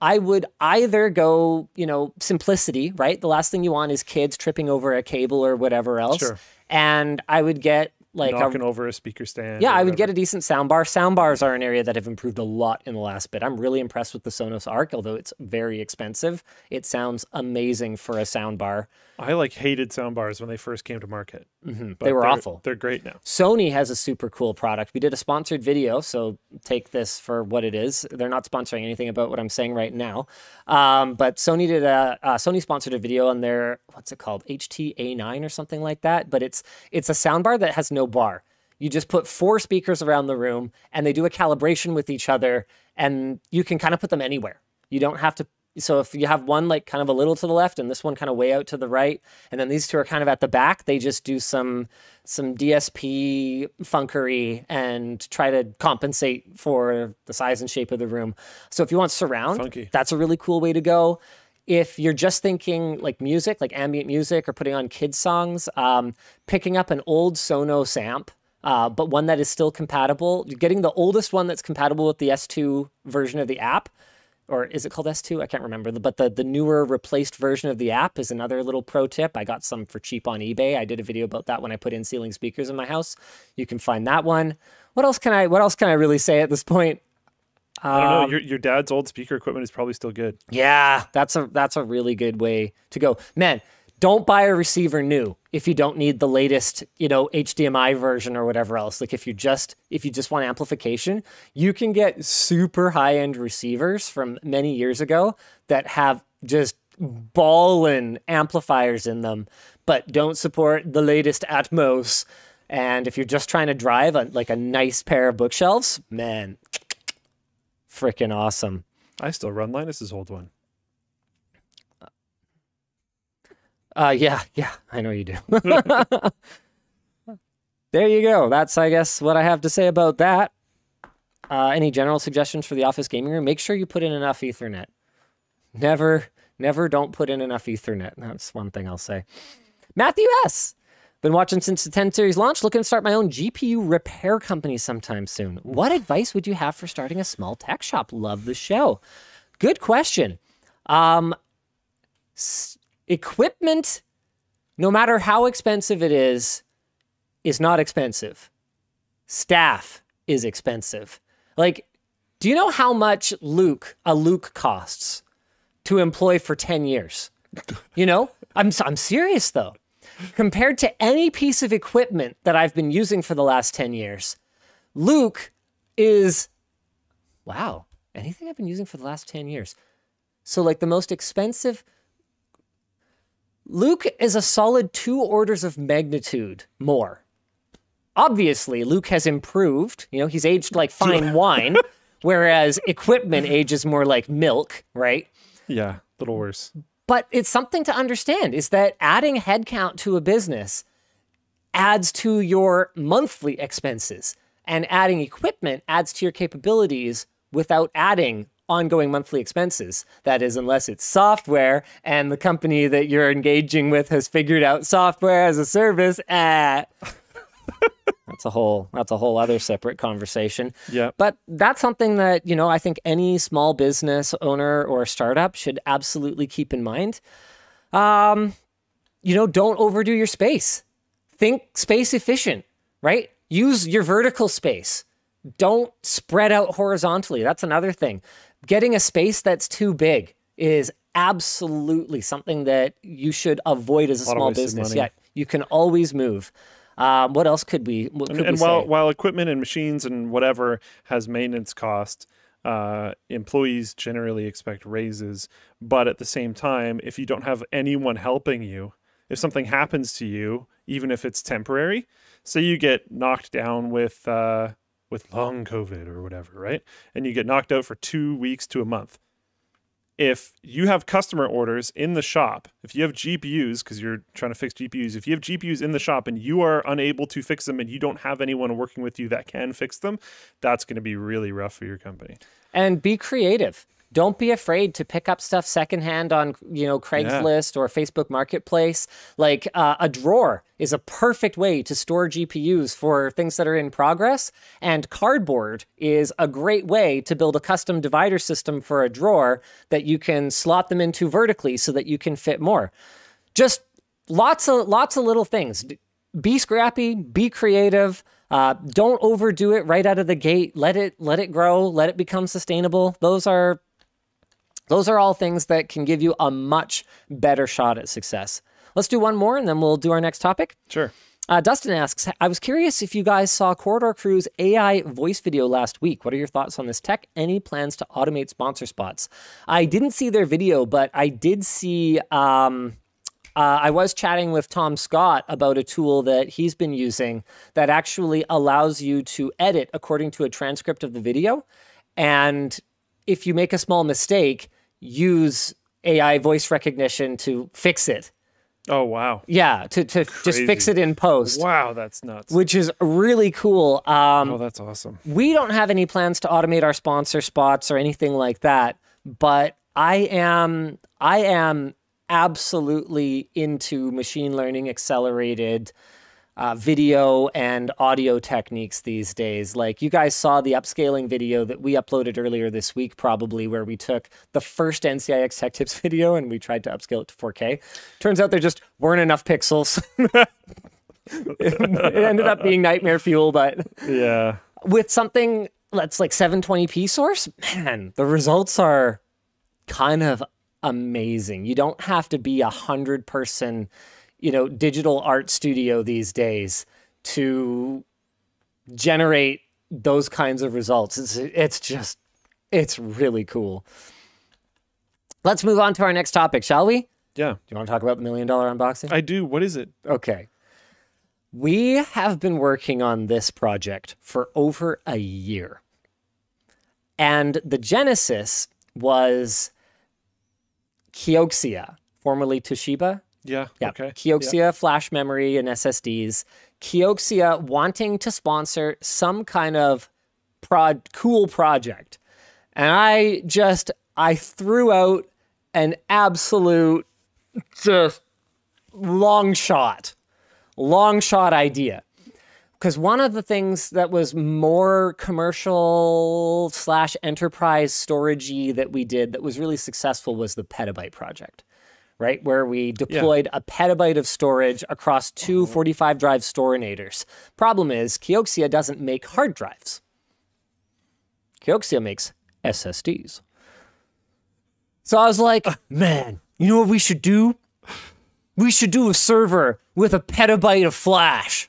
I would either go, you know, simplicity, right? The last thing you want is kids tripping over a cable or whatever else. Sure. And I would get like a Knocking over a speaker stand. yeah, I would get a decent soundbar. Soundbars are an area that have improved a lot in the last bit. I'm really impressed with the Sonos Arc, although it's very expensive. It sounds amazing for a soundbar. I like hated soundbars when they first came to market. but They were they're- awful. They're great now. Sony has a super cool product. We did a sponsored video, so take this for what it is. They're not sponsoring anything about what I'm saying right now, um, but Sony did a uh, Sony sponsored a video on their what's it called HTA9 or something like that. But it's it's a soundbar that has no bar. You just put four speakers around the room, and they do a calibration with each other, and you can kind of put them anywhere. You don't have to. So if you have one like kind of a little to the left and this one kind of way out to the right, and then these two are kind of at the back, they just do some some DSP funkery and try to compensate for the size and shape of the room. So if you want surround, Funky. that's a really cool way to go. If you're just thinking like music, like ambient music, or putting on kids songs, um, picking up an old Sonos amp, uh, but one that is still compatible, getting the oldest one that's compatible with the S2 version of the app or is it called S2? I can't remember. But the, the newer replaced version of the app is another little pro tip. I got some for cheap on eBay. I did a video about that when I put in ceiling speakers in my house. You can find that one. What else can I what else can I really say at this point? I don't know. Um, Your your dad's old speaker equipment is probably still good. Yeah, that's a that's a really good way to go. Man, don't buy a receiver new if you don't need the latest, you know, HDMI version or whatever else. Like if you just if you just want amplification, you can get super high-end receivers from many years ago that have just ballin' amplifiers in them, but don't support the latest Atmos. And if you're just trying to drive a, like a nice pair of bookshelves, man, freaking awesome. I still run Linus's old one. Uh, yeah, yeah, I know you do. there you go. That's, I guess, what I have to say about that. Uh, any general suggestions for the office gaming room? Make sure you put in enough Ethernet. Never, never don't put in enough Ethernet. That's one thing I'll say. Matthew S. Been watching since the 10 series launch. Looking to start my own GPU repair company sometime soon. What advice would you have for starting a small tech shop? Love the show. Good question. Um, s- equipment, no matter how expensive it is, is not expensive. Staff is expensive. Like, do you know how much Luke a Luke costs to employ for 10 years? You know, I'm I'm serious though. Compared to any piece of equipment that I've been using for the last 10 years, Luke is wow, anything I've been using for the last 10 years. So like the most expensive Luke is a solid two orders of magnitude more. Obviously, Luke has improved. You know, he's aged like fine wine, whereas equipment ages more like milk, right? Yeah, a little worse. But it's something to understand is that adding headcount to a business adds to your monthly expenses, and adding equipment adds to your capabilities without adding ongoing monthly expenses. That is, unless it's software and the company that you're engaging with has figured out software as a service. Ah. that's a whole that's a whole other separate conversation. Yeah. But that's something that, you know, I think any small business owner or startup should absolutely keep in mind. Um, you know, don't overdo your space. Think space efficient, right? Use your vertical space. Don't spread out horizontally. That's another thing. Getting a space that's too big is absolutely something that you should avoid as a, of small business. Yeah, you can always move. Um, what else could we? And, could and we while while equipment and machines and whatever has maintenance cost, uh, employees generally expect raises. But at the same time, if you don't have anyone helping you, if something happens to you, even if it's temporary, say you get knocked down with uh, with long COVID or whatever, right? And you get knocked out for two weeks to a month. If you have customer orders in the shop, if you have GPUs, because you're trying to fix GPUs, if you have GPUs in the shop and you are unable to fix them and you don't have anyone working with you that can fix them, that's going to be really rough for your company. and be creative. Don't be afraid to pick up stuff secondhand on, you know, Craigslist or Facebook Marketplace. Like uh, a drawer is a perfect way to store GPUs for things that are in progress, and cardboard is a great way to build a custom divider system for a drawer that you can slot them into vertically so that you can fit more. Just lots of lots of little things. Be scrappy, be creative. Uh, don't overdo it right out of the gate. Let it let it grow. Let it become sustainable. Those are those are all things that can give you a much better shot at success. Let's do one more, and then we'll do our next topic. Sure. Uh, Dustin asks, I was curious if you guys saw Corridor Crew's AI voice video last week. What are your thoughts on this tech? Any plans to automate sponsor spots? I didn't see their video, but I did see. Um, uh, I was chatting with Tom Scott about a tool that he's been using that actually allows you to edit according to a transcript of the video. And if you make a small mistake, use AI voice recognition to fix it. Oh wow. Yeah, to, to just fix it in post Wow, that's nuts. which is really cool. Um, oh, that's awesome. we don't have any plans to automate our sponsor spots or anything like that, but I am I am absolutely into machine learning accelerated uh, video and audio techniques these days. Like you guys saw the upscaling video that we uploaded earlier this week, probably where we took the first NCIX Tech Tips video and we tried to upscale it to 4K. Turns out there just weren't enough pixels. it ended up being nightmare fuel, but Yeah. with something that's like 720p source, man, the results are kind of amazing. You don't have to be a hundred person, you know, digital art studio these days to generate those kinds of results. It's it's just it's really cool. Let's move on to our next topic, shall we? Yeah. Do you want to talk about the million dollar unboxing? I do. What is it? Okay. We have been working on this project for over a year. And the genesis was Kioxia, formerly Toshiba. Yeah. Yeah. Okay. Kioxia flash memory and SSDs. Kioxia wanting to sponsor some kind of prod cool project. And I just I threw out an absolute just long shot. Long shot idea. Because one of the things that was more commercial slash enterprise storagey that we did that was really successful was the petabyte project right? Where we deployed a petabyte of storage across two uh-huh. 45 drive storinators. Problem is, Kioxia doesn't make hard drives. Kioxia makes SSDs. So I was like, man, you know what we should do? We should do a server with a petabyte of flash.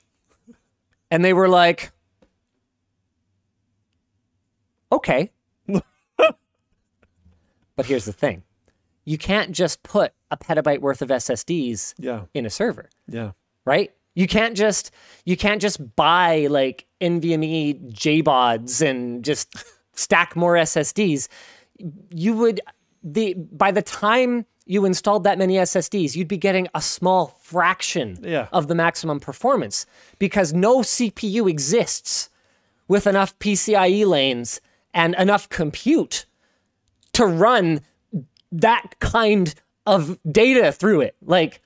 And they were like, okay. but here's the thing you can't just put a petabyte worth of SSDs Yeah. in a server, Yeah. right? You can't just you can't just buy like NVMe JBODs and just stack more SSDs. You would the by the time you installed that many SSDs, you'd be getting a small fraction Yeah. of the maximum performance because no CPU exists with enough PCIe lanes and enough compute to run that kind of data through it. Like,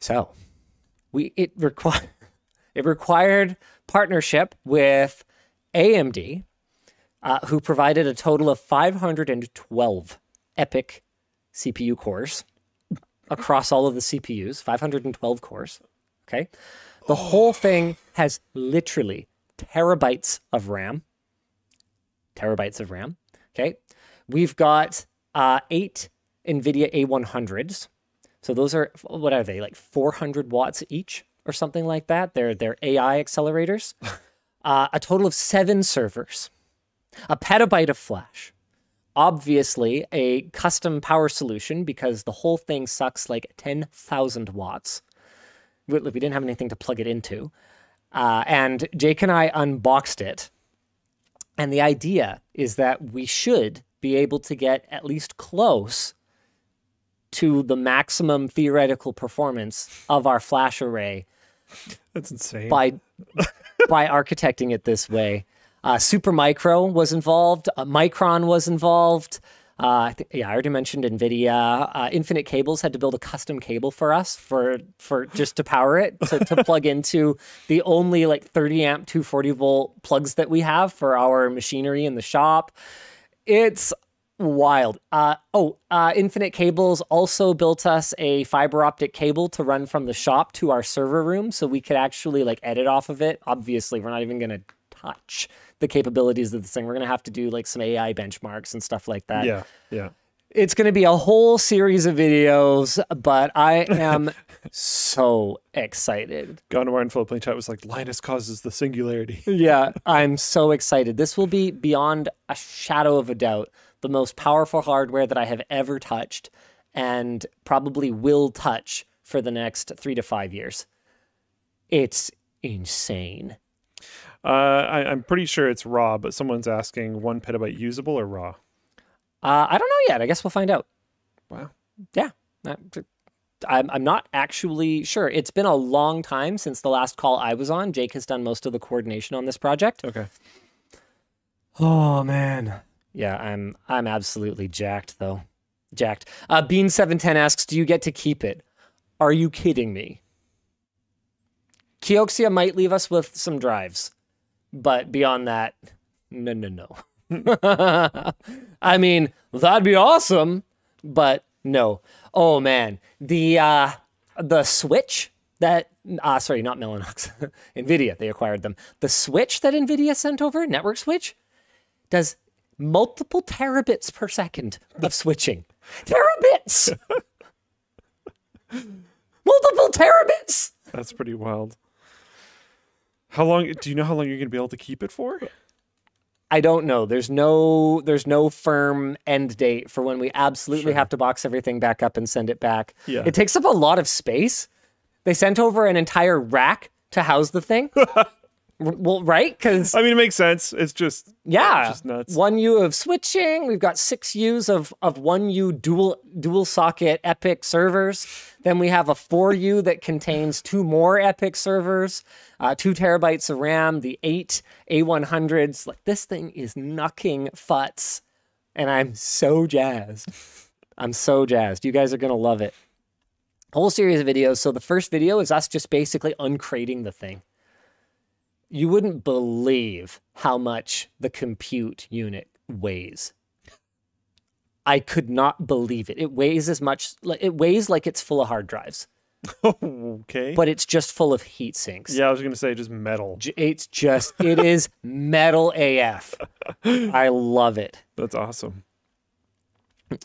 so we it required it required partnership with AMD, uh, who provided a total of 512 EPYC CPU cores across all of the CPUs, 512 cores. Okay, the whole thing has literally terabytes of RAM. Terabytes of RAM. Okay, we've got uh, eight NVIDIA A100s. So those are what are they like 400 watts each or something like that? They're they're AI accelerators. uh, a total of seven servers, a petabyte of flash. Obviously, a custom power solution because the whole thing sucks like 10,000 watts. We, we didn't have anything to plug it into. Uh, and Jake and I unboxed it. And the idea is that we should be able to get at least close to the maximum theoretical performance of our flash array That's insane. by by architecting it this way. Uh, Supermicro was involved. Uh, Micron was involved. Uh, I think, yeah, I already mentioned Nvidia. Uh, Infinite Cables had to build a custom cable for us for for just to power it to, to plug into the only like 30 amp 240 volt plugs that we have for our machinery in the shop. It's wild. Uh, oh, uh, Infinite Cables also built us a fiber optic cable to run from the shop to our server room so we could actually like edit off of it. Obviously, we're not even going to touch the capabilities of this thing. We're going to have to do like some AI benchmarks and stuff like that. yeah. Yeah. It's going to be a whole series of videos, but I am so excited. Gondomar and Philip chat was like, Linus causes the singularity. Yeah, I'm so excited. This will be beyond a shadow of a doubt the most powerful hardware that I have ever touched and probably will touch for the next three to five years. It's insane. Uh, I, I'm pretty sure it's raw, but someone's asking one petabyte usable or raw. Uh, I don't know yet. I guess we'll find out. Wow. Yeah. I'm, I'm not actually sure. It's been a long time since the last call I was on. Jake has done most of the coordination on this project. Okay. Oh man. Yeah, I'm I'm absolutely jacked though. Jacked. Uh, Bean seven ten asks, "Do you get to keep it?" Are you kidding me? Kioxia might leave us with some drives, but beyond that, no, no, no. I mean, that'd be awesome, but no. Oh man, the uh, the Switch that uh, sorry, not Mellanox, Nvidia. They acquired them. The Switch that Nvidia sent over, network switch, does multiple terabits per second of switching. Terabits. multiple terabits. That's pretty wild. How long do you know how long you're going to be able to keep it for? I don't know. There's no there's no firm end date for when we absolutely Sure. have to box everything back up and send it back. Yeah. It takes up a lot of space. They sent over an entire rack to house the thing. Well, right? Because I mean, it makes sense. It's just yeah, just nuts. one U of switching. We've got six U's of of one U dual dual socket EPYC servers. Then we have a four U that contains two more EPYC servers, uh, two terabytes of RAM, the eight A100s. Like this thing is knocking futs, and I'm so jazzed. I'm so jazzed. You guys are gonna love it. Whole series of videos. So the first video is us just basically uncrating the thing you wouldn't believe how much the compute unit weighs. I could not believe it. It weighs as much, like it weighs like it's full of hard drives, okay. but it's just full of heat sinks. yeah, I was going to say just metal. It's just, it is metal AF. I love it. That's awesome.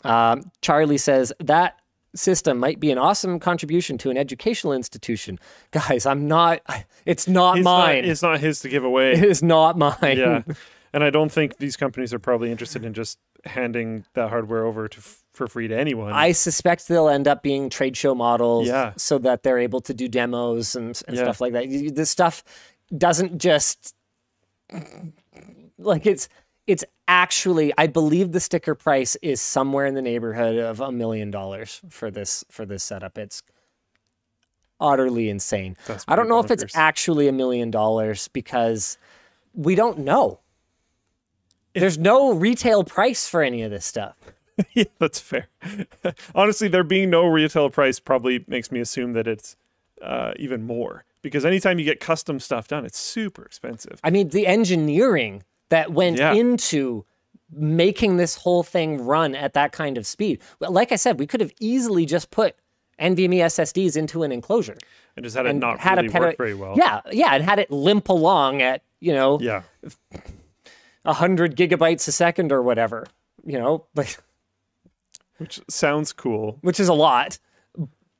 Um, Charlie says that system might be an awesome contribution to an educational institution. Guys, I'm not, it's not It's not, mine. it's not his to give away. It is not mine. yeah, and I don't think these companies are probably interested in just handing that hardware over to for free to anyone. I suspect they'll end up being trade show models Yeah. so that they're able to do demos and, and Yeah. stuff like that. This stuff doesn't just like it's it's actually I believe the sticker price is somewhere in the neighborhood of a million dollars for this for this setup. It's utterly insane. I don't know if it's actually a million dollars because we don't know. There's no retail price for any of this stuff. yeah, that's fair. Honestly, there being no retail price probably makes me assume that it's uh, even more because anytime you get custom stuff done, it's super expensive. I mean, the engineering that went Yeah. into making this whole thing run at that kind of speed. Like I said, we could have easily just put NVMe SSDs into an enclosure And just had it not had really work very well. Yeah, yeah, and had it limp along at you know Yeah. a hundred gigabytes a second or whatever. You know, like Which sounds cool. which is a lot.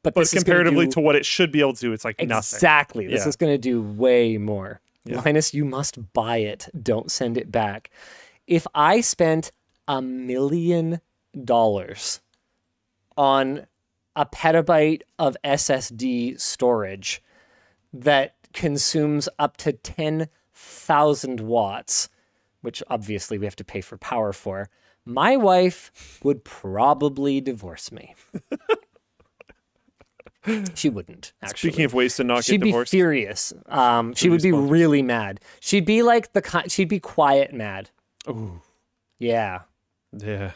But, But comparatively do- to what it should be able to do, it's like nothing. Exactly. This Yeah. is going to do way more. Yeah. Linus, you must buy it. Don't send it back. If I spent a million dollars on a petabyte of SSD storage that consumes up to 10,000 watts, which obviously we have to pay for power for, my wife would probably divorce me. she wouldn't, actually. Speaking of ways to not She'd get be divorced, furious. Um, she would be response. really mad. She'd be like the ki- she'd be quiet mad. Ooh, Yeah, yeah,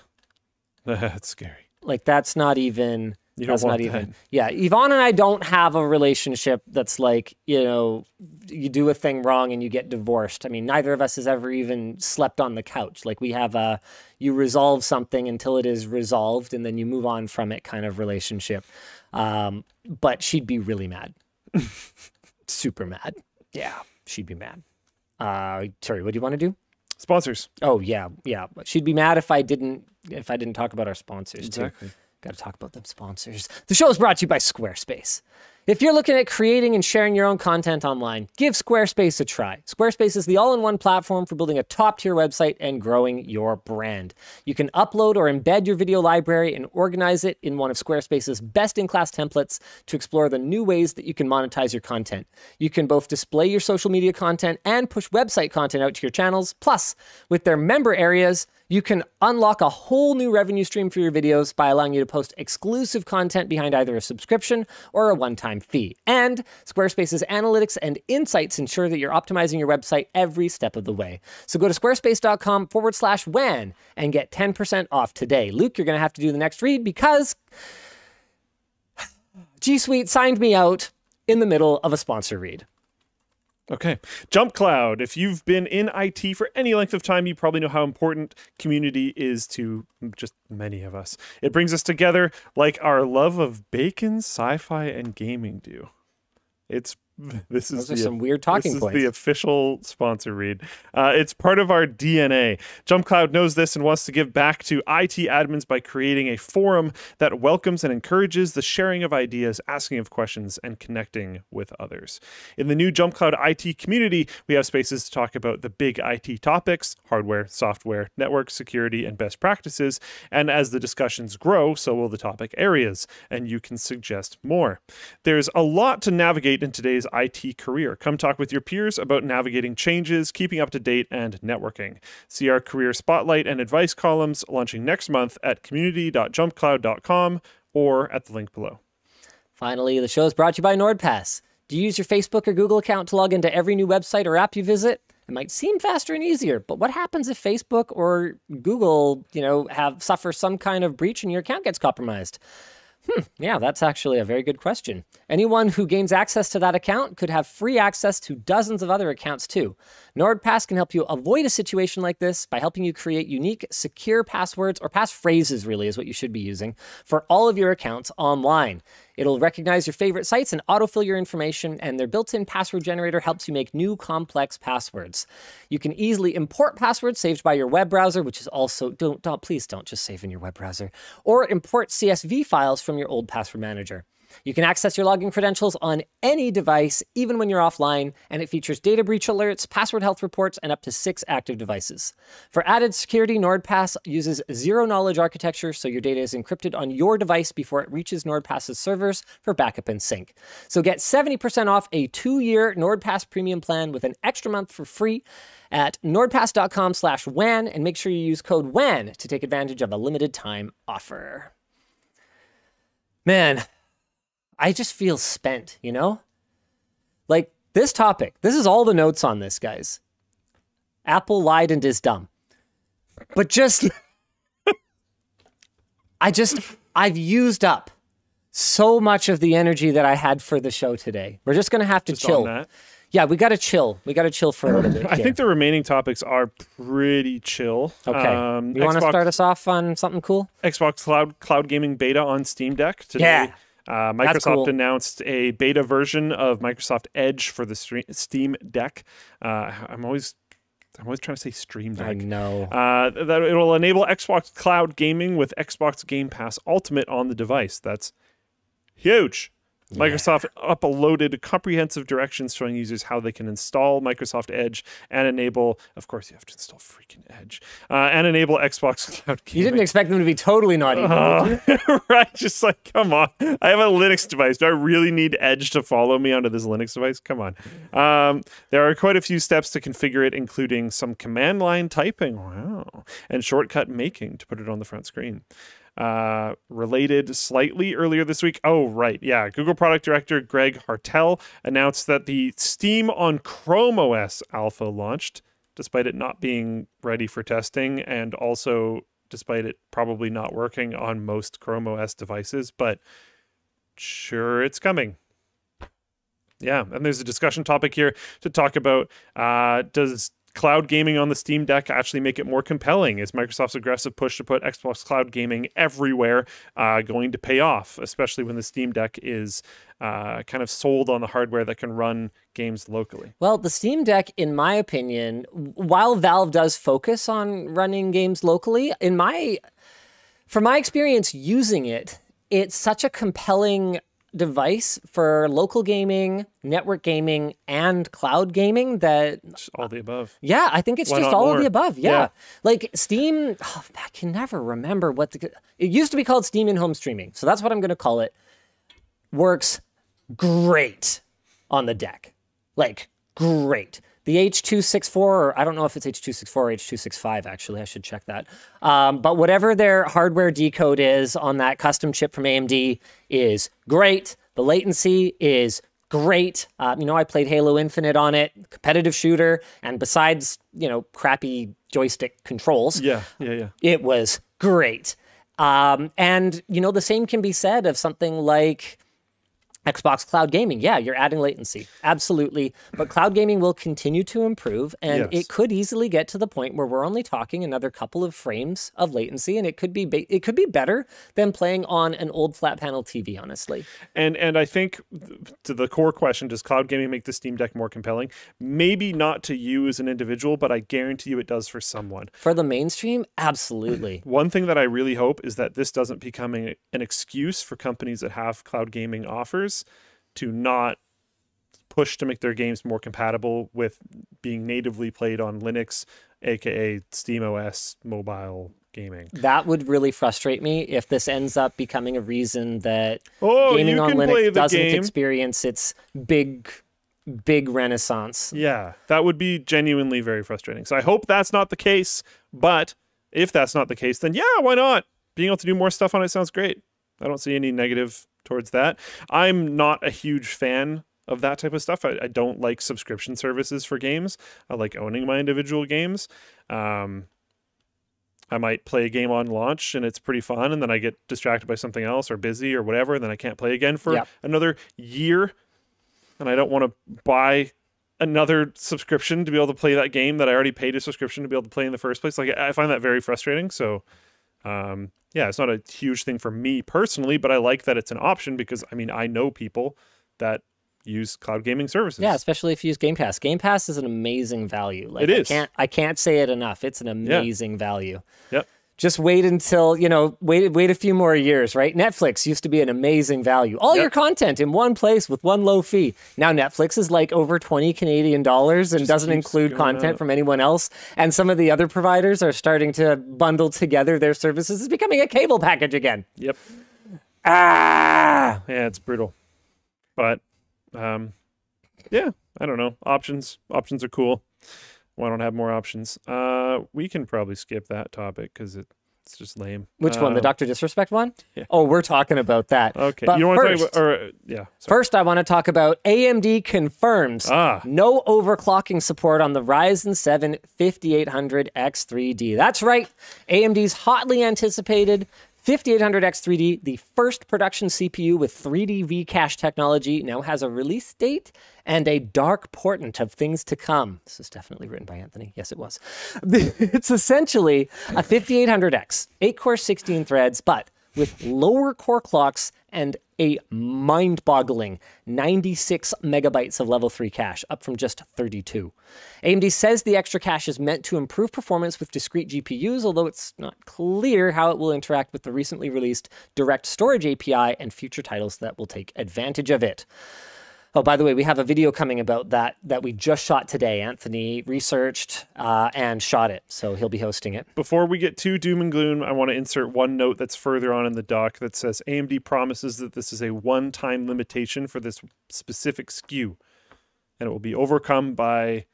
that's scary. like that's not even. You that's not even. that. Yeah, Yvonne and I don't have a relationship that's like you know, you do a thing wrong and you get divorced. I mean, neither of us has ever even slept on the couch. Like we have a, you resolve something until it is resolved and then you move on from it kind of relationship. Um, but she'd be really mad, super mad. Yeah, she'd be mad. Uh, sorry, what do you want to do? Sponsors. Oh yeah, yeah. She'd be mad if I didn't if I didn't talk about our sponsors too. Exactly. Got to talk about them sponsors. The show is brought to you by Squarespace. If you're looking at creating and sharing your own content online, give Squarespace a try. Squarespace is the all in one platform for building a top tier website and growing your brand. You can upload or embed your video library and organize it in one of Squarespace's best in class templates to explore the new ways that you can monetize your content. You can both display your social media content and push website content out to your channels. Plus, with their member areas, you can unlock a whole new revenue stream for your videos by allowing you to post exclusive content behind either a subscription or a one time fee. And Squarespace's analytics and insights ensure that you're optimizing your website every step of the way. So go to squarespace.com forward slash WAN and get 10% off today. Luke, you're going to have to do the next read because G Suite signed me out in the middle of a sponsor read. Okay. JumpCloud. If you've been in IT for any length of time, you probably know how important community is to just many of us. It brings us together like our love of bacon, sci fi, and gaming do. It's this is the, some weird talking this is the official sponsor read. Uh, it's part of our DNA. JumpCloud knows this and wants to give back to IT admins by creating a forum that welcomes and encourages the sharing of ideas, asking of questions, and connecting with others. In the new JumpCloud IT community, we have spaces to talk about the big IT topics hardware, software, network, security, and best practices. And as the discussions grow, so will the topic areas, and you can suggest more. There's a lot to navigate in today's IT career. Come talk with your peers about navigating changes, keeping up to date, and networking. See our career spotlight and advice columns launching next month at community.jumpcloud.com or at the link below. Finally, the show is brought to you by NordPass. Do you use your Facebook or Google account to log into every new website or app you visit? It might seem faster and easier, but what happens if Facebook or Google, you know, have suffer some kind of breach and your account gets compromised? Hmm, yeah, that's actually a very good question. Anyone who gains access to that account could have free access to dozens of other accounts too. NordPass can help you avoid a situation like this by helping you create unique, secure passwords or passphrases, really, is what you should be using for all of your accounts online. It'll recognize your favorite sites and autofill your information, and their built in password generator helps you make new complex passwords. You can easily import passwords saved by your web browser, which is also, don't, don't please don't just save in your web browser, or import CSV files from your old password manager. You can access your login credentials on any device, even when you're offline, and it features data breach alerts, password health reports, and up to six active devices. For added security, NordPass uses zero knowledge architecture, so your data is encrypted on your device before it reaches NordPass's servers for backup and sync. So get 70% off a two-year NordPass premium plan with an extra month for free at nordpass.com slash WAN, and make sure you use code WAN to take advantage of a limited time offer. Man, I just feel spent, you know? Like this topic, this is all the notes on this, guys. Apple lied and is dumb. But just, I just, I've used up so much of the energy that I had for the show today. We're just going to have to Just chill. Yeah, we got to chill. We got to chill for a little bit. I think the remaining topics are pretty chill. Okay. Um, you want to start us off on something cool? Xbox Cloud Cloud Gaming beta on Steam Deck today. Yeah. Uh, Microsoft cool. announced a beta version of Microsoft Edge for the Steam Deck. Uh, I'm always I'm always trying to say Stream I know. Uh, that it will enable Xbox Cloud Gaming with Xbox Game Pass Ultimate on the device. That's huge. Microsoft uploaded comprehensive directions showing users how they can install Microsoft Edge and enable, of course, you have to install freaking Edge, uh, and enable Xbox Cloud You didn't expect them to be totally naughty. Uh, right, just like come on. I have a Linux device. Do I really need Edge to follow me onto this Linux device? Come on. Um, there are quite a few steps to configure it, including some command line typing, wow, and shortcut making to put it on the front screen. Uh, related slightly earlier this week. Oh, right. Yeah. Google product director Greg Hartel announced that the Steam on Chrome OS alpha launched, despite it not being ready for testing and also despite it probably not working on most Chrome OS devices. But sure, it's coming. Yeah. And there's a discussion topic here to talk about uh, does cloud gaming on the Steam Deck actually make it more compelling? Is Microsoft's aggressive push to put Xbox Cloud Gaming everywhere uh, going to pay off, especially when the Steam Deck is uh, kind of sold on the hardware that can run games locally? Well, the Steam Deck, in my opinion, while Valve does focus on running games locally, in my from my experience using it, it's such a compelling device for local gaming, network gaming, and cloud gaming that Just all the above. yeah, I think it's Why just all of the above. Yeah. Yeah. Like Steam, oh, I can never remember what the it used to be called Steam in home streaming. So that's what I'm going to call it. Works great on the deck. Like great. The H264, or I don't know if it's H264 or H265, actually. I should check that. Um, but whatever their hardware decode is on that custom chip from AMD is great. The latency is great. Uh, you know, I played Halo Infinite on it, competitive shooter, and besides, you know, crappy joystick controls, Yeah, yeah, yeah. it was great. Um, and you know, the same can be said of something like Xbox Cloud Gaming, yeah, you're adding latency. Absolutely. But cloud gaming will continue to improve and Yes. it could easily get to the point where we're only talking another couple of frames of latency and it could be it could be better than playing on an old flat panel TV, honestly. And and I think to the core question, does cloud gaming make the Steam Deck more compelling? Maybe not to you as an individual, but I guarantee you it does for someone. For the mainstream, absolutely. One thing that I really hope is that this doesn't become an excuse for companies that have cloud gaming offers to not push to make their games more compatible with being natively played on Linux, aka SteamOS mobile gaming. That would really frustrate me if this ends up becoming a reason that Oh, gaming on Linux doesn't game. experience its big big renaissance. Yeah, that would be genuinely very frustrating. So I hope that's not the case. But if that's not the case, then yeah, why not? Being able to do more stuff on it sounds great. I don't see any negative towards that. I'm not a huge fan of that type of stuff. I, I don't like subscription services for games. I like owning my individual games. Um, I might play a game on launch and it's pretty fun, and then I get distracted by something else or busy or whatever, and then I can't play again for Yep. another year. And I don't want to buy another subscription to be able to play that game that I already paid a subscription to be able to play in the first place. Like I find that very frustrating. So, um, yeah, it's not a huge thing for me personally, but I like that it's an option because I mean I know people that use cloud gaming services. Yeah, especially if you use Game Pass. Game Pass is an amazing value. Like, It is. I can't I can't say it enough. It's an amazing value. Yep. Just wait until, you know, wait wait a few more years, right? Netflix used to be an amazing value. All your content in one place with one low fee. Now Netflix is like over 20 Canadian dollars and Just doesn't include content up. from anyone else. And some of the other providers are starting to bundle together their services. It's becoming a cable package again. Yep. Ah! Yeah, it's brutal. But um yeah, I don't know. Options options are cool. Why don't I have more options? Uh we can probably skip that topic cuz it, it's just lame. Which one? The Um, Dr. Disrespect one? yeah. Oh, we're talking about that. Okay. But you want to first- talk about or uh, yeah. Sorry. First, I want to talk about AMD confirms Ah. no overclocking support on the Ryzen 7 5800 X3D. That's right, AMD's hotly anticipated 5800 X3D, the first production CPU with 3D V-cache technology, now has a release date and a dark portent of things to come. This is definitely written by Anthony. Yes, it was. It's essentially a 5800X, 8 core, 16 threads, but with lower core clocks and a mind boggling 96 megabytes of level 3 cache, up from just 32. AMD says the extra cache is meant to improve performance with discrete GPUs, although it's not clear how it will interact with the recently released Direct Storage API and future titles that will take advantage of it. Oh, by the way, we have a video coming about that that we just shot today. Anthony researched uh, and shot it, so he'll be hosting it. Before we get too doom and gloom, I want to insert one note that's further on in the doc that says AMD promises that this is a one-time limitation for this specific SKU, and it will be overcome by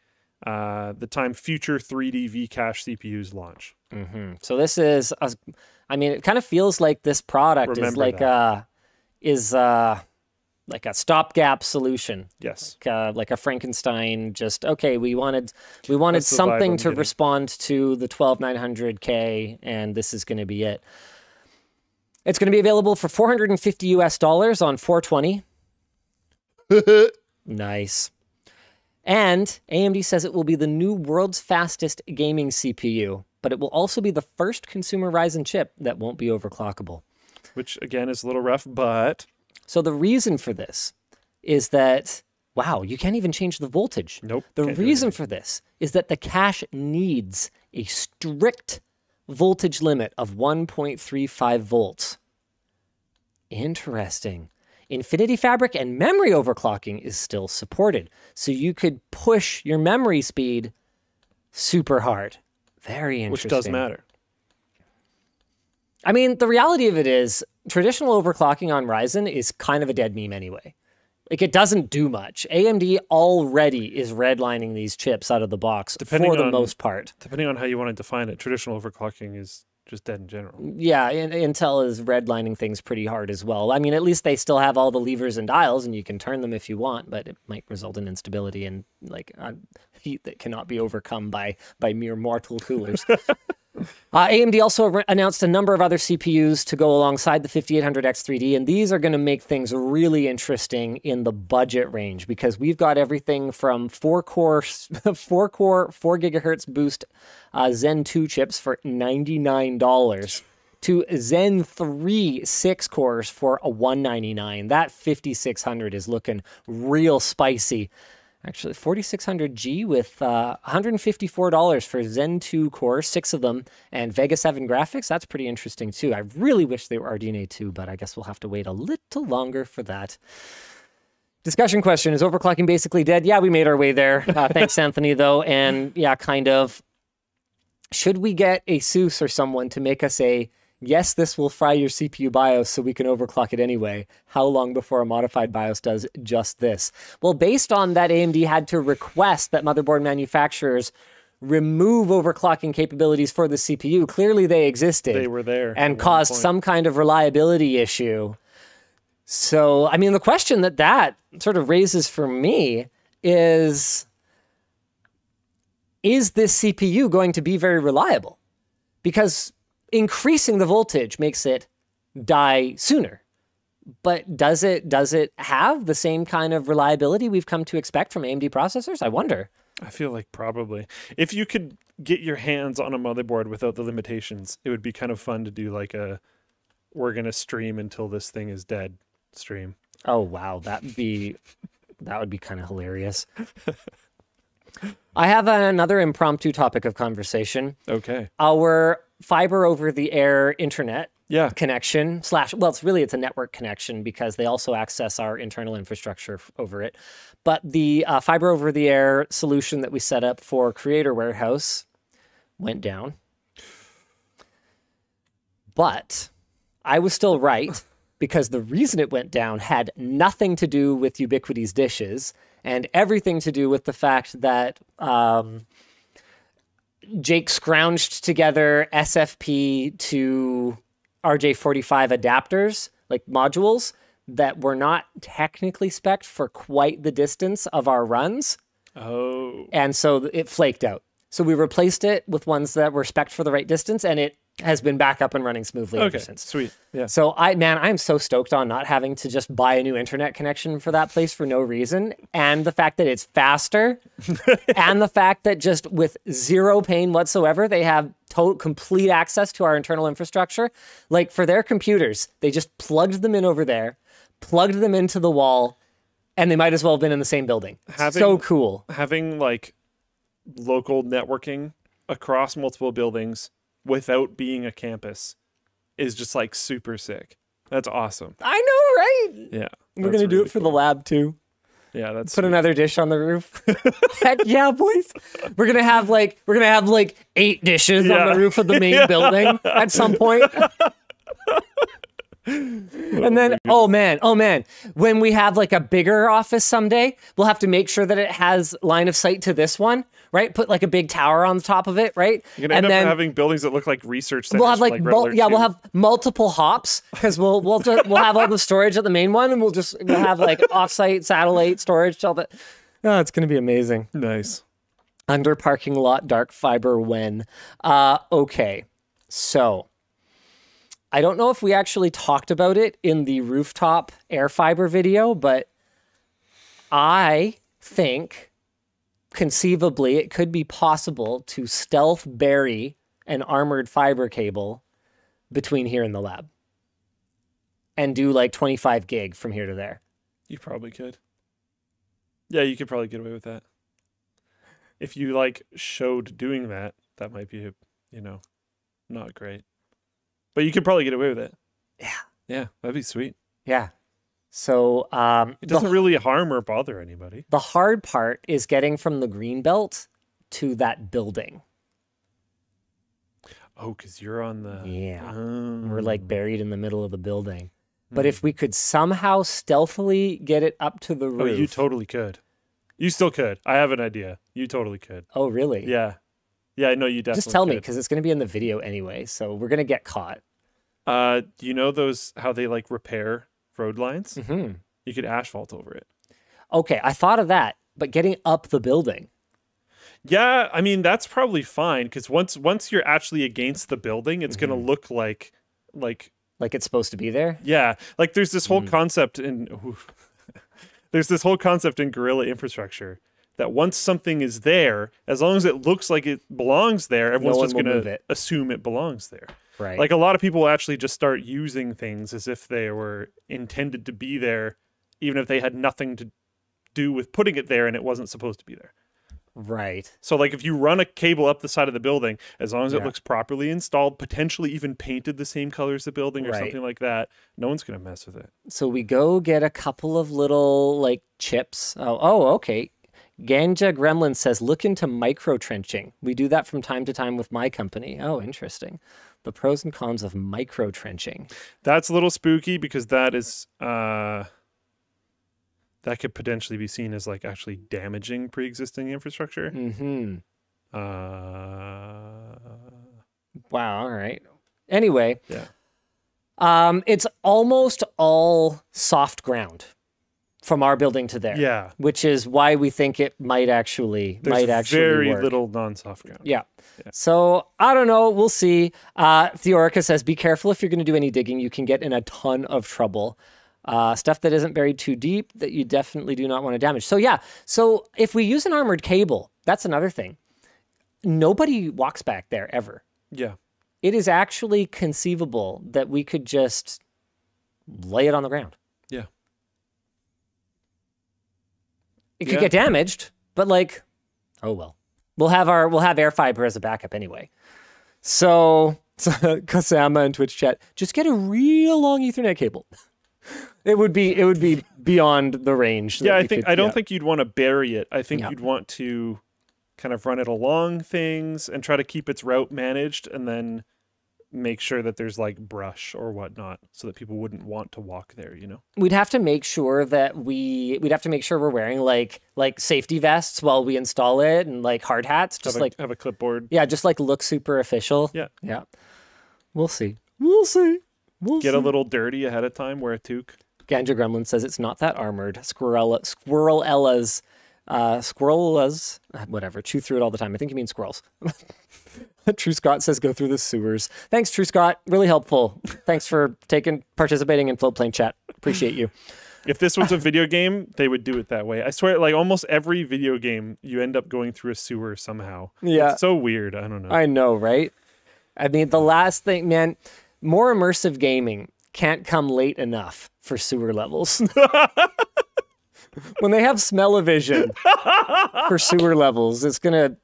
uh, the time future 3D V-cache CPUs launch. hmm So this is, a, I mean, it kind of feels like this product is like that. a is uh like a stopgap solution, Yes. like a, like a Frankenstein. Just okay, we wanted we wanted That's the vibe something to respond to the twelve nine hundred K, and this is going to be it. It's going to be available for 450 US dollars on 420. Nice. And AMD says it will be the new world's fastest gaming CPU, but it will also be the first consumer Ryzen chip that won't be overclockable. Which again is a little rough, but So the reason for this is that wow, you can't even change the voltage. Nope, The reason for this is that the cache needs a strict voltage limit of 1.35 volts. Interesting. Infinity Fabric and memory overclocking is still supported. So you could push your memory speed super hard. Very interesting. which does matter. I mean, the reality of it is traditional overclocking on Ryzen is kind of a dead meme anyway. Like it doesn't do much. AMD already is redlining these chips out of the box Depending for the on- most part. Depending on how you want to define it, traditional overclocking is just dead in general. Yeah, and Intel is redlining things pretty hard as well. I mean, at least they still have all the levers and dials, and you can turn them if you want, but it might result in instability and like uh, heat that cannot be overcome by by mere mortal coolers. Uh, AMD also announced a number of other CPUs to go alongside the 5800X3D, and these are going to make things really interesting in the budget range because we've got everything from four core, four core, four gigahertz boost uh, Zen 2 chips for $99 to Zen 3 six cores for a 199. That 5600 is looking real spicy. Actually, 4600G with uh, $154 for Zen 2 cores, six of them, and Vega 7 graphics. That's pretty interesting too. I really wish they were RDNA 2, but I guess we'll have to wait a little longer for that. Discussion question Is overclocking basically dead? Yeah, we made our way there. Uh, thanks, Anthony, though. And yeah, kind of. Should we get ASUS or someone to make us a yes, this will fry your CPU BIOS so we can overclock it anyway. How long before a modified BIOS does just this? Well, based on that, AMD had to request that motherboard manufacturers remove overclocking capabilities for the CPU. Clearly, they existed. They were there And caused point. some kind of reliability issue. So, I mean, the question that that sort of raises for me is is this CPU going to be very reliable? Because increasing the voltage makes it die sooner. But does it does it have the same kind of reliability we've come to expect from AMD processors? I wonder. I feel like probably if you could get your hands on a motherboard without the limitations, it would be kind of fun to do like a we're gonna stream until this thing is dead stream. Oh wow, that'd be that would be kind of hilarious. I have another impromptu topic of conversation. Okay. Our fiber over the air internet Yeah. connection slash well it's really it's a network connection because they also access our internal infrastructure over it but the uh, fiber over the air solution that we set up for creator warehouse went down but i was still right because the reason it went down had nothing to do with Ubiquiti's dishes and everything to do with the fact that um, Jake scrounged together SFP to RJ45 adapters, like modules, that were not technically spec'd for quite the distance of our runs. Oh. And so it flaked out. So we replaced it with ones that were spec'd for the right distance, and it has been back up and running smoothly ever since. Sweet. Yeah. So I man, I'm so stoked on not having to just buy a new internet connection for that place for no reason, and the fact that it's faster, and the fact that just with zero pain whatsoever, they have total complete access to our internal infrastructure. Like for their computers, they just plugged them in over there, plugged them into the wall, and they might as well have been in the same building. so cool. Having like local networking across multiple buildings without being a campus is just like super sick. That's awesome. I know, right? Yeah. We're gonna do it for the lab too. Yeah, that's put sweet. another dish on the roof. Heck yeah, boys. We're gonna have like we're gonna have like eight dishes on the roof of the main building at some point. and then oh man, oh man, when we have like a bigger office someday, we'll have to make sure that it has line of sight to this one, right? Put like a big tower on the top of it, right? You're gonna and end then up having buildings that look like research centers. we'll have like, mul- yeah, we'll have multiple hops because we'll we'll we'll have all the storage at the main one, and we'll just we'll have like offsite satellite storage. All that. Oh, it's gonna be amazing. nice. Under parking lot, dark fiber. When? Uh, okay, so I don't know if we actually talked about it in the rooftop air fiber video, but I think conceivably it could be possible to stealth bury an armored fiber cable between here and the lab and do like 25 gig from here to there. You probably could. Yeah, you could probably get away with that. If you like showed doing that, that might be, you know, not great. But you could probably get away with it. Yeah. Yeah, that'd be sweet. Yeah. So um, It doesn't really harm or bother anybody. the hard part is getting from the green belt to that building. Oh, because you're on the. Yeah. Oh. We're like buried in the middle of the building. But if we could somehow stealthily get it up to the Oh, roof. you totally could. You still could. I have an idea. You totally could. oh, really? Yeah. Yeah, I know you definitely Just tell me because it's going to be in the video anyway. So we're going to get caught. Uh, you know those how they like repair road lines? hmm You could asphalt over it. Okay, I thought of that, but getting up the building. Yeah, I mean that's probably fine because once once you're actually against the building, it's Mm-hmm. look like like Like it's supposed to be there. yeah, like there's this whole concept in there's this whole concept in guerrilla infrastructure that once something is there, as long as it looks like it belongs there, everyone's one just gonna assume it belongs there. Right. Like a lot of people actually just start using things as if they were intended to be there, even if they had nothing to do with putting it there and it wasn't supposed to be there. right. So, like, if you run a cable up the side of the building, as long as it looks properly installed, potentially even painted the same color as the building or Right. something like that, no one's gonna mess with it. So we go get a couple of little like chips. Oh, oh, okay. Ganja Gremlin says, look into micro trenching. We do that from time to time with my company. Oh, interesting. The pros and cons of micro trenching. That's a little spooky because that is uh that could potentially be seen as like actually damaging pre-existing infrastructure. Mm-hmm. Uh Wow. All right. Anyway. Yeah. Um, it's almost all soft ground from our building to there. yeah. Which is why we think it might actually There's might actually very work. little non-soft ground. Yeah. So I don't know. We'll see. Uh, Theorica says, be careful if you're going to do any digging. You can get in a ton of trouble. Uh, stuff that isn't buried too deep that you definitely do not want to damage. So yeah. So if we use an armored cable, that's another thing. Nobody walks back there ever. Yeah. It is actually conceivable that we could just lay it on the ground. Yeah. It could Yeah. get damaged, but like, oh well. We'll have our we'll have air fiber as a backup anyway. So, so Kasama in Twitch chat, just get a real long Ethernet cable. It would be it would be beyond the range. Yeah, I think could- I don't yeah. think you'd want to bury it. I think Yeah. you'd want to kind of run it along things and try to keep its route managed and then make sure that there's like brush or whatnot so that people wouldn't want to walk there, you know? we'd have to make sure that we we'd have to make sure we're wearing like like safety vests while we install it and like hard hats just have, like have a clipboard. yeah just like look super official Yeah. yeah we'll see we'll see we'll Get see. a little dirty ahead of time, wear a toque. ganja gremlin says it's not that armored squirrel squirrel ella's uh squirrella's whatever chew through it all the time i think you mean squirrels True Scott says go through the sewers. Thanks, True Scott. Really helpful. Thanks for taking participating in Floatplane chat. Appreciate you. If this was a video game, they would do it that way. I swear, like almost every video game, you end up going through a sewer somehow. Yeah. It's so weird. I don't know. I know, right? I mean, the last thing, man, more immersive gaming can't come late enough for sewer levels. when they have smell-o-vision for sewer levels, it's gonna.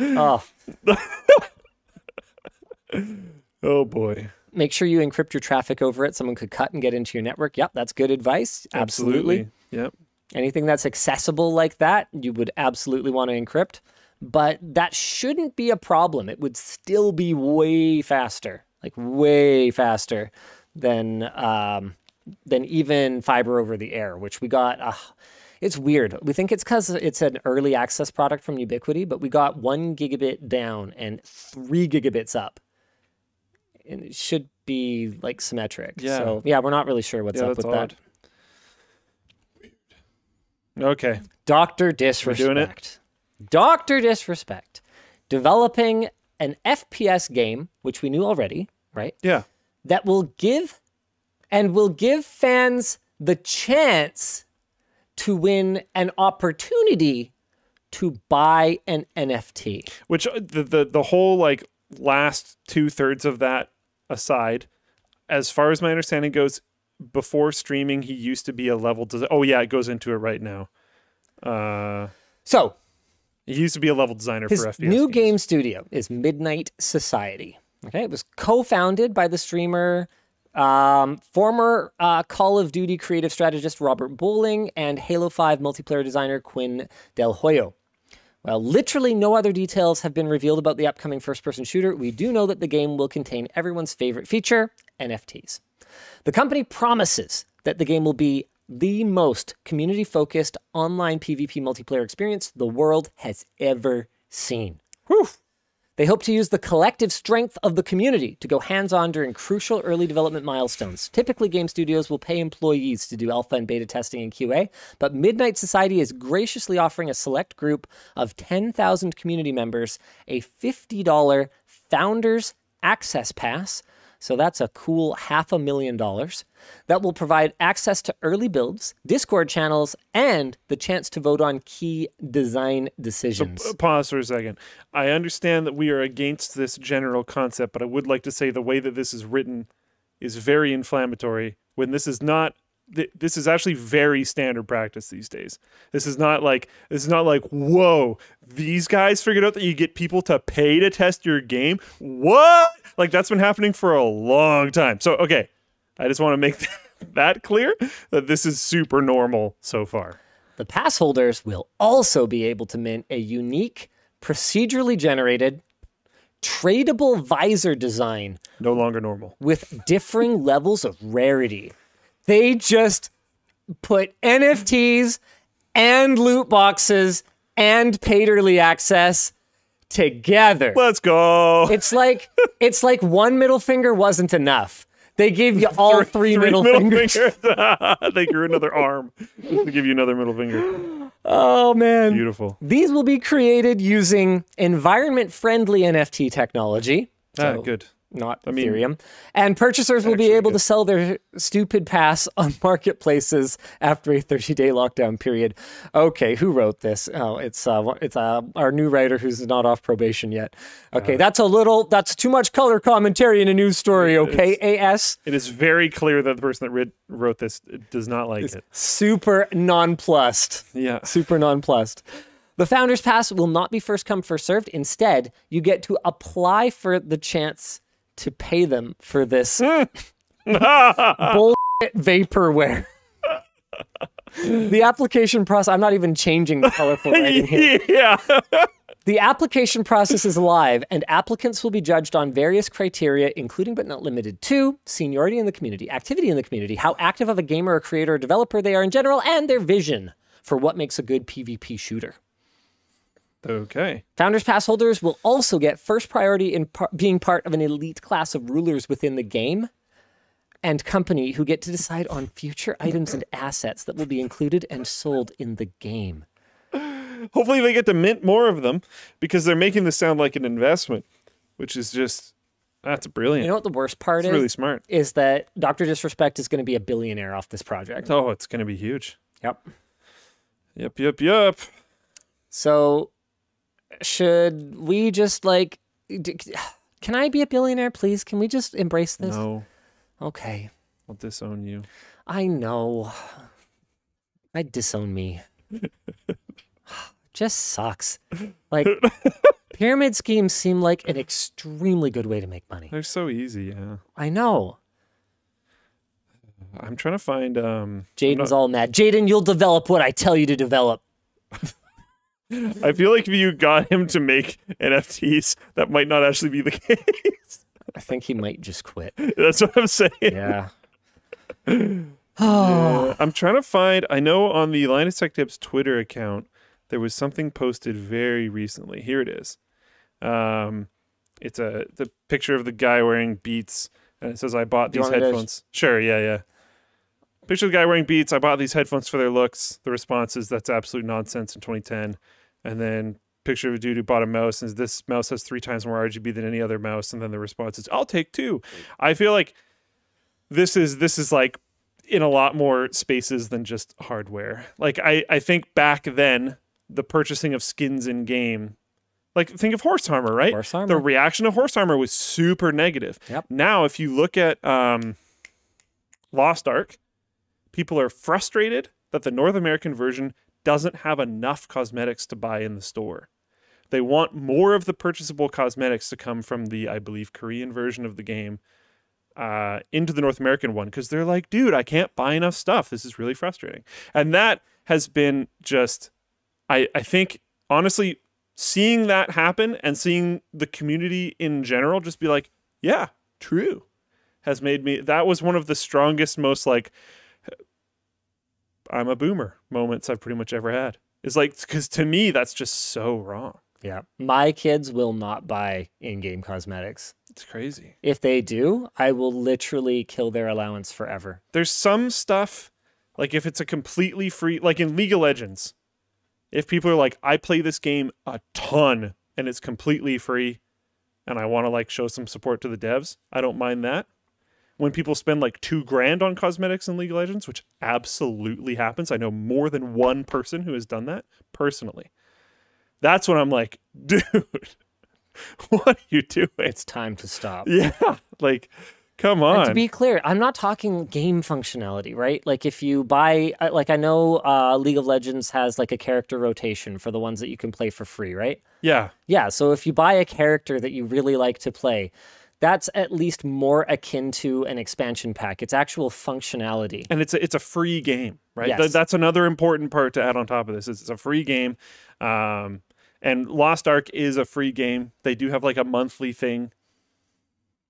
Oh, oh boy. make sure you encrypt your traffic over it. Someone could cut and get into your network. Yep, that's good advice. Absolutely. Yep. Anything that's accessible like that, you would absolutely want to encrypt. But that shouldn't be a problem. It would still be way faster, like way faster than um, than even fiber over the air, which we got. Uh, it's weird. We think it's because it's an early access product from Ubiquiti, but we got one gigabit down and three gigabits up, and it should be like symmetric. Yeah. So yeah, we're not really sure what's Yeah, up with odd. that. Okay. Doctor Disrespect. doing it? Doctor Disrespect. Developing an FPS game, which we knew already, right? Yeah. That will give and will give fans the chance to win an opportunity to buy an NFT. Which uh, the the the whole like last two thirds of that aside, as far as my understanding goes, before streaming he used to be a level design. Oh yeah, it goes into it right now. Uh, So, he used to be a level designer his for FPS. new games. game studio is Midnight Society. Okay, it was co-founded by the streamer, um, former uh, Call of Duty creative strategist Robert Bowling and Halo 5 multiplayer designer Quinn Del Hoyo. While literally no other details have been revealed about the upcoming first-person shooter, we do know that the game will contain everyone's favorite feature, NFTs. The company promises that the game will be the most community focused online PvP multiplayer experience the world has ever seen. Whew. They hope to use the collective strength of the community to go hands on during crucial early development milestones. Typically, game studios will pay employees to do alpha and beta testing and QA, but Midnight Society is graciously offering a select group of 10,000 community members a $50 Founders Access Pass. So that's a cool half a million dollars that will provide access to early builds, Discord channels, and the chance to vote on key design decisions. P- Pause for a second. I understand that we are against this general concept, but I would like to say the way that this is written is very inflammatory when this is not th- this is actually very standard practice these days. This is not like this is not like whoa, these guys figured out that you get people to pay to test your game. What? Like that's been happening for a long time. So okay, I just want to make that clear that this is super normal so far. The pass holders will also be able to mint a unique, procedurally generated, tradable visor design No longer normal. with differing levels of rarity. They just put NFTs and loot boxes and paid early access together. Let's go. It's like it's like one middle finger wasn't enough. They gave you all three, middle, fingers. fingers. they grew another arm just to give you another middle finger. Oh man. Beautiful. These will be created using environment friendly NFT technology. Ah, good. Not mean, Ethereum. And purchasers will be able to sell their stupid pass on marketplaces after a 30 day lockdown period. Okay, who wrote this? Oh, it's uh, it's uh, our new writer who's not off probation yet. Okay, Uh. that's a little, that's too much color commentary in a news story. Okay, AS. It is very clear that the person that writ- wrote this does not like it. Super nonplussed. Yeah. super nonplussed. The Founders Pass will not be first come, first served. Instead, you get to apply for the chance to pay them for this hmm. bullshit vaporware. the application process, I'm not even changing the colorful writing here. yeah. The application process is live, and applicants will be judged on various criteria, including but not limited to seniority in the community, activity in the community, how active of a gamer, or creator, or developer they are in general, and their vision for what makes a good PvP shooter. Okay. Founders Pass holders will also get first priority in par- being part of an elite class of rulers within the game and company who get to decide on future items and assets that will be included and sold in the game. Hopefully they get to mint more of them because they're making this sound like an investment, which is just that's brilliant. You know what the worst part it's is? really smart. is that Dr. Disrespect is going to be a billionaire off this project. Oh, it's going to be huge. Yep. Yep, yep, yep. So, should we just like. d- Can I be a billionaire, please? Can we just embrace this? No, Okay. I'll disown you. I know. I disown me. just sucks. Like, pyramid schemes seem like an extremely good way to make money. They're so easy. Yeah. I know. I'm trying to find. Um, Jaden's not- all mad. Jaden, you'll develop what I tell you to develop. I feel like if you got him to make NFTs, that might not actually be the case. I think he might just quit. That's what I'm saying. Yeah. I'm trying to find. I know on the Linus Tech Tips Twitter account, there was something posted very recently. Here it is. Um, it's a the picture of the guy wearing Beats, and it says, "I bought these want me to- headphones." Sure, yeah, yeah. Picture of the guy wearing Beats. I bought these headphones for their looks. The response is, "That's absolute nonsense." In 2010, and then picture of a dude who bought a mouse and says, this mouse has three times more RGB than any other mouse, and then the response is, "I'll take two. I feel like this is this is like in a lot more spaces than just hardware. Like I, I think back then the purchasing of skins in game, like think of horse armor, right? Horse armor. The reaction of horse armor was super negative. Yep. Now, if you look at um, Lost Ark, people are frustrated that the North American version doesn't have enough cosmetics to buy in the store. They want more of the purchasable cosmetics to come from the, I believe, Korean version of the game uh, into the North American one because they're like, dude, I can't buy enough stuff. This is really frustrating. And that has been just, I, I think, honestly, seeing that happen and seeing the community in general just be like, yeah, true, has made me, that was one of the strongest, most like, I'm a boomer moments I've pretty much ever had. It's like, because to me, that's just so wrong. Yeah. My kids will not buy in game cosmetics. It's crazy. If they do, I will literally kill their allowance forever. There's some stuff, like if it's a completely free, like in League of Legends, if people are like, I play this game a ton and it's completely free and I want to like show some support to the devs, I don't mind that. When people spend like two grand on cosmetics in League of Legends, which absolutely happens, I know more than one person who has done that personally. That's when I'm like, dude, what are you doing? It's time to stop. Yeah, like, come And on. to be clear, I'm not talking game functionality, right? Like if you buy, like I know uh, League of Legends has like a character rotation for the ones that you can play for free, right? yeah, Yeah. So if you buy a character that you really like to play, that's at least more akin to an expansion pack. It's actual functionality. and it's a, it's a free game, right? Th- that's another important part to add on top of this. Is it's a free game, um, and Lost Ark is a free game. They do have like a monthly thing.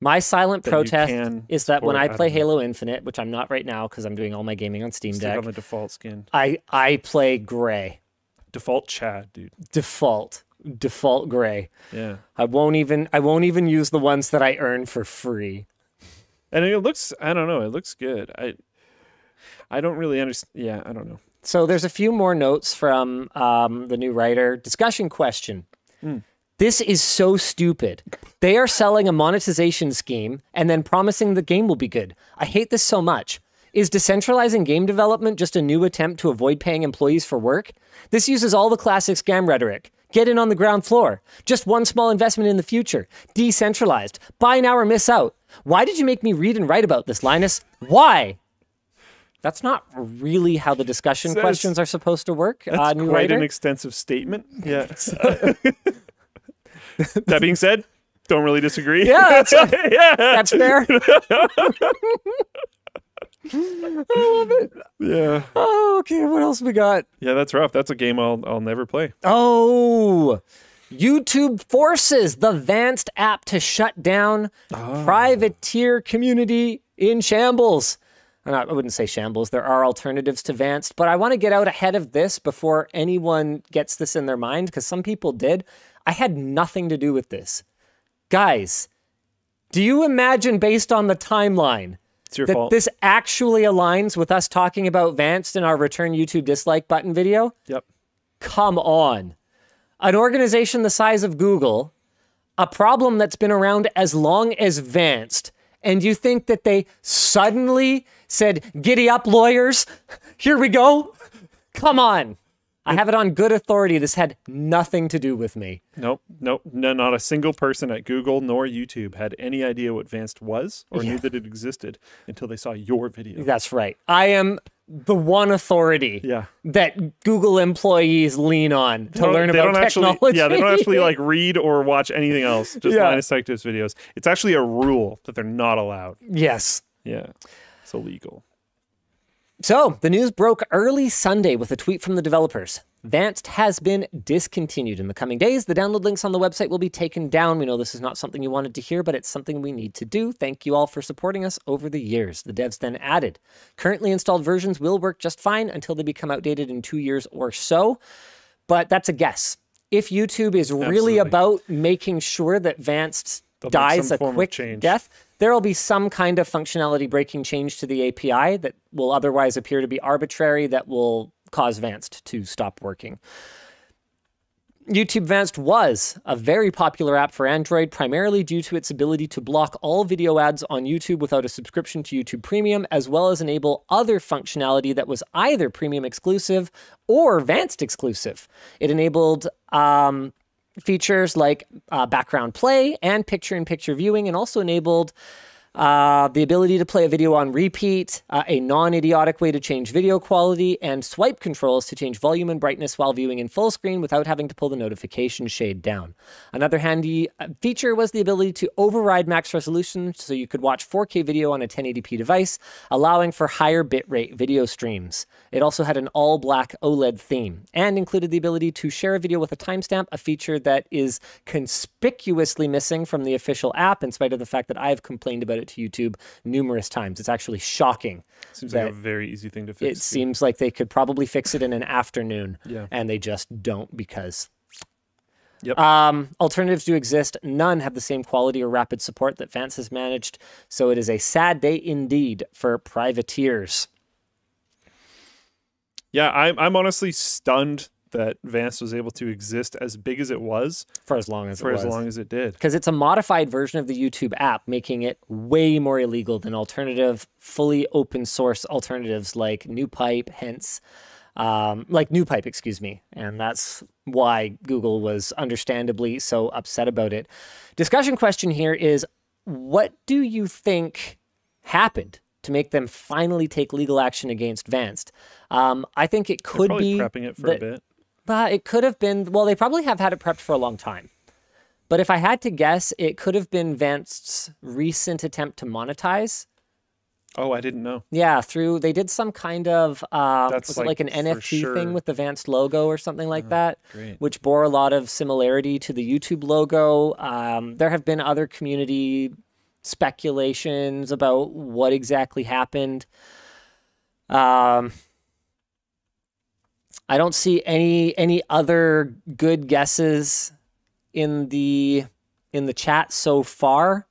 My silent protest is that when. I play. Halo Infinite, which I'm not right now because I'm doing all my gaming on Steam Deck, on the default skin, I I play gray default Chad, dude. default default gray. Yeah, I won't even I won't even use the ones that I earn for free. and it looks. I don't know. It looks good. I I don't really understand. Yeah, I don't know. So there's a few more notes from um, the new writer. Discussion question. This is so stupid. They are selling a monetization scheme and then promising the game will be good. I hate this so much. Is decentralizing game development just a new attempt to avoid paying employees for work? This uses all the classic scam rhetoric. Get in on the ground floor. Just one small investment in the future. Decentralized. Buy now or miss out. Why did you make me read and write about this, Linus? Why? That's not really how the discussion Says- questions are supposed to work. That's uh, new quite writer. an extensive statement. Yeah. that being said, don't really disagree. Yeah, that's- yeah. That's fair. yeah. oh, okay. What else we got? Yeah, that's rough. That's a game I'll I'll never play. Oh, YouTube forces the Vanced app to shut down privateer community in shambles. Uh, I wouldn't say shambles. There are alternatives to Vanced, but I want to get out ahead of this before anyone gets this in their mind because some people did. I had nothing to do with this. Guys, do you imagine, based on the timeline, It's your that fault. this actually aligns with us talking about Vanced in our return YouTube dislike button video? yep. Come on. An organization the size of Google, a problem that's been around as long as Vanced, and you think that they suddenly said, Giddy up, lawyers, here we go? Come on. I have it on good authority. This had nothing to do with me. Nope. Nope. No, not a single person at Google nor YouTube had any idea what Vanced was or Yeah. knew that it existed until they saw your video. That's right. I am the one authority Yeah. that Google employees lean on to learn about technology. Actually, yeah, they don't actually like read or watch anything else. Just Yeah. Linus Tech Tips videos. It's actually a rule that they're not allowed. yes. Yeah. It's illegal. So, the news broke early Sunday with a tweet from the developers. Vanced has been discontinued. In the coming days, the download links on the website will be taken down. We know this is not something you wanted to hear, but it's something we need to do. Thank you all for supporting us over the years. The devs then added Currently installed versions will work just fine until they become outdated in two years or so, but that's a guess. If YouTube is really about making sure that Vanced They'll dies a quick death, there will be some kind of functionality breaking change to the API that will otherwise appear to be arbitrary that will cause Vanced to stop working. YouTube Vanced was a very popular app for Android, primarily due to its ability to block all video ads on YouTube without a subscription to YouTube Premium, as well as enable other functionality that was either Premium exclusive or Vanced exclusive. It enabled um, features like uh, background play and picture in picture viewing, and also enabled uh, the ability to play a video on repeat, uh, a non idiotic way to change video quality, and swipe controls to change volume and brightness while viewing in full screen without having to pull the notification shade down. Another handy uh, feature was the ability to override max resolution so you could watch 4K video on a 1080p device, allowing for higher bitrate video streams. It also had an all black OLED theme and included the ability to share a video with a timestamp, a feature that is conspicuously missing from the official app, in spite of the fact that I've complained about it to YouTube numerous times. It's actually shocking. Seems like a very easy thing to It fix. too. seems like they could probably fix it in an afternoon, Yeah. and they just don't because Yep. Um, alternatives do exist. None have the same quality or rapid support that Vance has managed. So it is a sad day indeed for privateers. Yeah, I'm I'm honestly stunned that Vance was able to exist as big as it was For as long as for it as long as it did. because it's a modified version of the YouTube app, making it way more illegal than alternative, fully open source alternatives like NewPipe, hence, um, like NewPipe, excuse me. And that's why Google was understandably so upset about it. Discussion question here is what do you think happened to make them finally take legal action against Vanced? Um, I think it could be prepping it for that- a bit. But it could have been, well, they probably have had it prepped for a long time. But if I had to guess, it could have been Vance's recent attempt to monetize. Oh, I didn't know. Yeah, through, they did some kind of, uh, That's was it like like an NFT sure. thing with the Vance logo or something like that, Great. which bore a lot of similarity to the YouTube logo. Um, there have been other community speculations about what exactly happened. Um, I don't see any any other good guesses in the in the chat so far.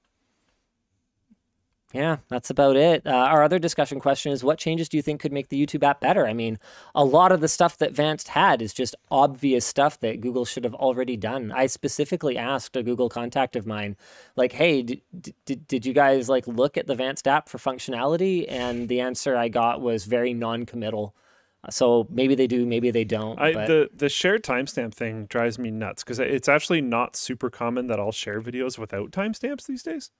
Yeah, that's about it. Uh, our other discussion question is what changes do you think could make the YouTube app better? I mean, a lot of the stuff that Vanced had is just obvious stuff that Google should have already done. I specifically asked a Google contact of mine, like, hey, did, did, did you guys like look at the Vanced app for functionality? And the answer I got was very non-committal. So maybe they do, maybe they don't. I, but the the shared timestamp thing drives me nuts because it's actually not super common that I'll share videos without timestamps these days.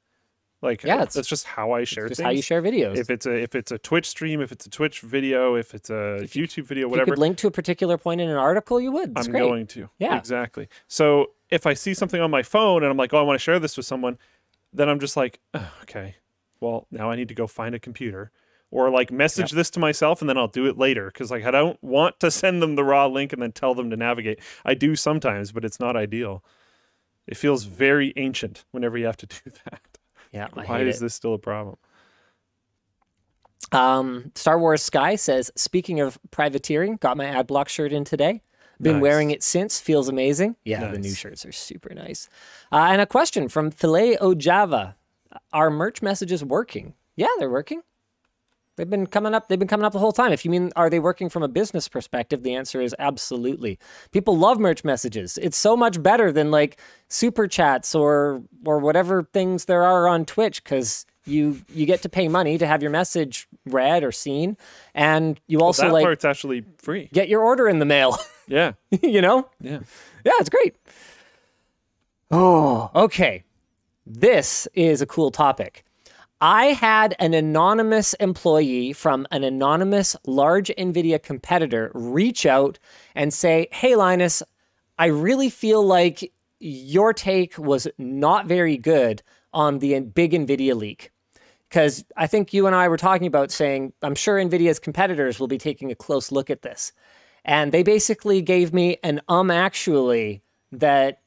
Like, Yeah, it's- that's just how I share just things. how you share videos. If it's a if it's a Twitch stream, if it's a Twitch video, if it's a YouTube video, if you whatever, could link to a particular point in an article, you would. That's I'm great. going to. Yeah. exactly. So if I see something on my phone and I'm like, oh, I want to share this with someone, then I'm just like, "Ugh, okay, well now I need to go find a computer or like message this to myself and then I'll do it later because like I don't want to send them the raw link and then tell them to navigate. I do sometimes, but it's not ideal. It feels very ancient whenever you have to do that. Yeah, Why is it. this still a problem? Um, Star Wars Sky says, speaking of privateering, got my ad block shirt in today. Been Nice. wearing it since. Feels amazing. Yeah, the new shirts are super nice. Uh, and a question from Filet Ojava: Are merch messages working? Yeah, they're working. They've been coming up. They've been coming up the whole time. If you mean are they working from a business perspective, the answer is absolutely. People love merch messages. It's so much better than like super chats or or whatever things there are on Twitch because you you get to pay money to have your message read or seen, and you Well, also that like part's actually free. get your order in the mail. Yeah, you know. yeah. Yeah, it's great. Oh, okay. This is a cool topic. I had an anonymous employee from an anonymous large NVIDIA competitor reach out and say, Hey, Linus, I really feel like your take was not very good on the big NVIDIA leak. Because I think you and I were talking about saying, I'm sure NVIDIA's competitors will be taking a close look at this. And they basically gave me an um actually that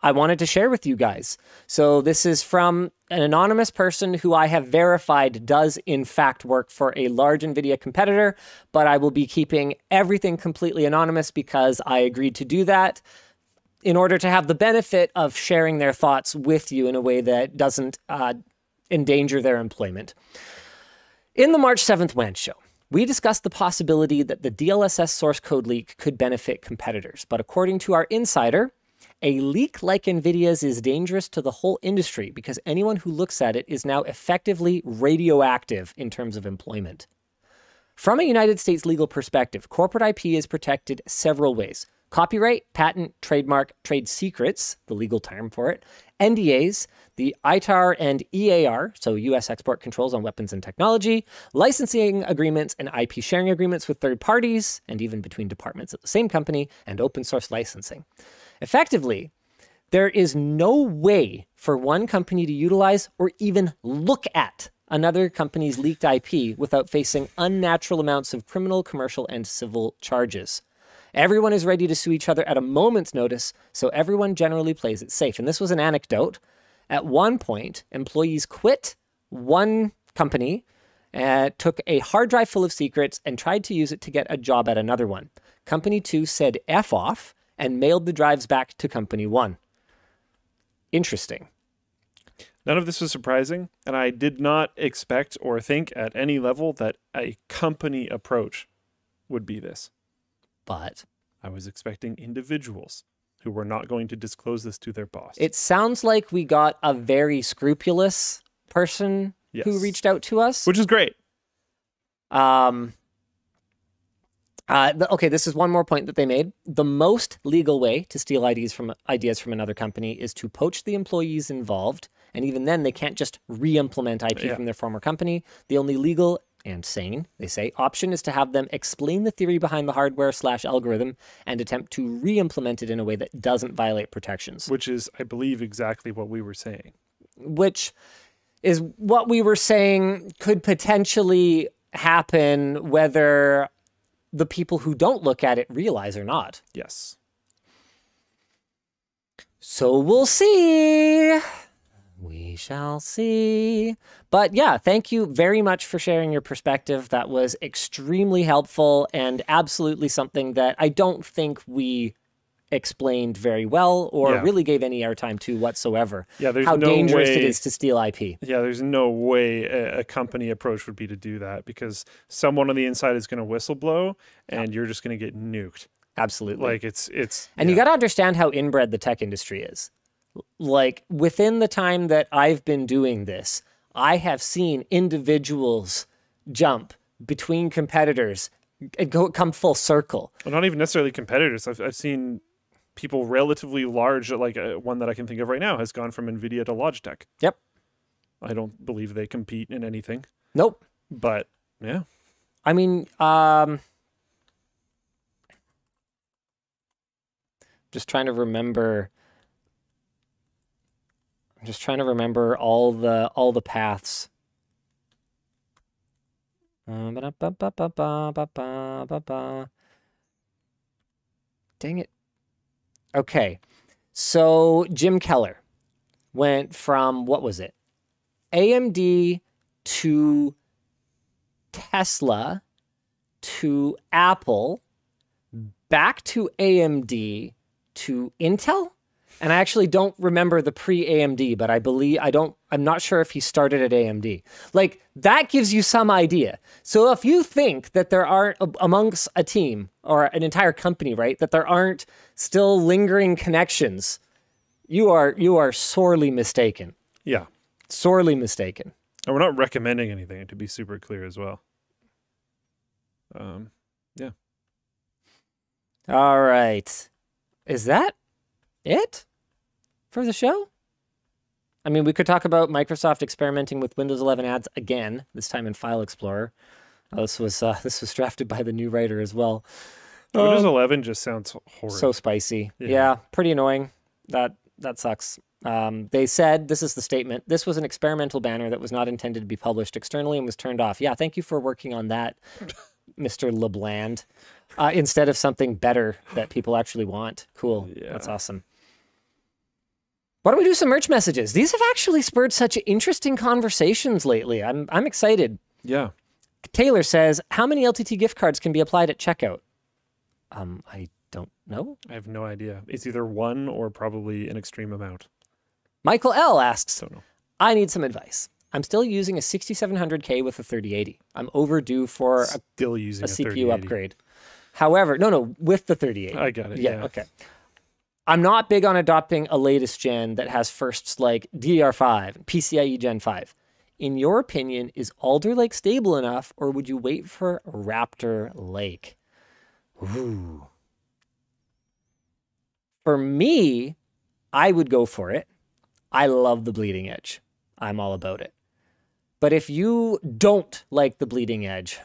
I wanted to share with you guys. So this is from an anonymous person who I have verified does in fact work for a large Nvidia competitor, but I will be keeping everything completely anonymous because I agreed to do that in order to have the benefit of sharing their thoughts with you in a way that doesn't uh, endanger their employment. In the March 7th WAN show, we discussed the possibility that the DLSS source code leak could benefit competitors, but according to our insider, a leak like NVIDIA's is dangerous to the whole industry because anyone who looks at it is now effectively radioactive in terms of employment. From a United States legal perspective, corporate IP is protected several ways copyright, patent, trademark, trade secrets, the legal term for it, NDAs, the ITAR and EAR, so US export controls on weapons and technology, licensing agreements and IP sharing agreements with third parties, and even between departments at the same company, and open source licensing. Effectively, there is no way for one company to utilize or even look at another company's leaked IP without facing unnatural amounts of criminal, commercial, and civil charges. Everyone is ready to sue each other at a moment's notice, so everyone generally plays it safe. And this was an anecdote. At one point, employees quit one company, uh, took a hard drive full of secrets, and tried to use it to get a job at another one. Company two said F off and mailed the drives back to Company One. Interesting. None of this was surprising, and I did not expect or think at any level that a company approach would be this. But I was expecting individuals who were not going to disclose this to their boss. it sounds like we got a very scrupulous person who reached out to us. which is great. Um, uh, the, okay, this is one more point that they made. The most legal way to steal ideas from ideas from another company is to poach the employees involved, and even then, they can't just re-implement IP Yeah. from their former company. The only legal and sane, they say, option is to have them explain the theory behind the hardware slash algorithm and attempt to re-implement it in a way that doesn't violate protections. Which is, I believe, exactly what we were saying. which is what we were saying could potentially happen whether the people who don't look at it realize or not. Yes. So we'll see. We shall see. But yeah, thank you very much for sharing your perspective. That was extremely helpful and absolutely something that I don't think we explained very well or Yeah. really gave any airtime to whatsoever. Yeah, there's How no dangerous it way- is to steal IP. Yeah, there's no way a, a company approach would be to do that because someone on the inside is going to whistleblow and you're just going to get nuked. Absolutely. Like it's it's And you got to understand how inbred the tech industry is. Like within the time that I've been doing this, I have seen individuals jump between competitors and go come full circle. well, not even necessarily competitors. I've I've seen people relatively large, like uh, one that I can think of right now, has gone from Nvidia to Logitech. Yep. I don't believe they compete in anything, Nope. but yeah, I mean, um just trying to remember I'm just trying to remember all the all the paths. Uh. Dang it. Okay. So Jim Keller went from what was it? AMD to Tesla to Apple, back to AMD to Intel. And I actually don't remember the pre AMD, but I believe I don't, I'm not sure if he started at AMD. Like that gives you some idea. So if you think that there aren't amongst a team or an entire company, right, that there aren't still lingering connections, you are you are sorely mistaken. yeah. Sorely mistaken. And we're not recommending anything to be super clear as well. Um, All right. Is that it for the show? I mean, we could talk about Microsoft experimenting with Windows 11 ads again, this time in File Explorer. Oh, this was uh, this was drafted by the new writer as well. Windows Um, 11 just sounds horrid. so spicy. Yeah. Yeah. pretty annoying. That that sucks. Um, they said this is the statement. This was an experimental banner that was not intended to be published externally and was turned off. Yeah, thank you for working on that, Mr. LeBland. Uh, instead of something better that people actually want. Cool. Yeah. That's awesome. Why don't we do some merch messages? These have actually spurred such interesting conversations lately. I'm I'm excited. yeah. Taylor says, "How many LTT gift cards can be applied at checkout?" Um, I don't know. I have no idea. It's either one or probably an extreme amount. Michael L asks, Don't know. I need some advice. I'm still using a 6700K with a 3080. I'm overdue for a, Still using a a, CPU upgrade. However, no, no, with the 3080. I got it. yeah, Yeah. okay. I'm not big on adopting a latest gen that has firsts like DDR5 PCIe Gen 5. In your opinion, is Alder Lake stable enough, or would you wait for Raptor Lake? Ooh. For me, I would go for it. I love the bleeding edge. I'm all about it. But if you don't like the bleeding edge,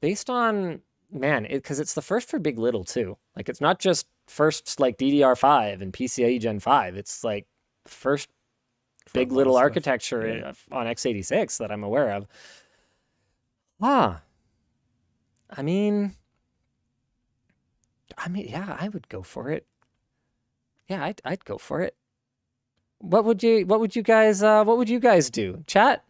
based on man, because it's the first for Big Little too. Like it's not just first like DDR5 and PCIe Gen 5. It's like first Big Little stuff. architecture Yeah. on x86 that I'm aware of. Ah, I mean, I mean, yeah, I would go for it. Yeah, I'd, I'd go for it. What would you What would you guys uh, What would you guys do? Chat.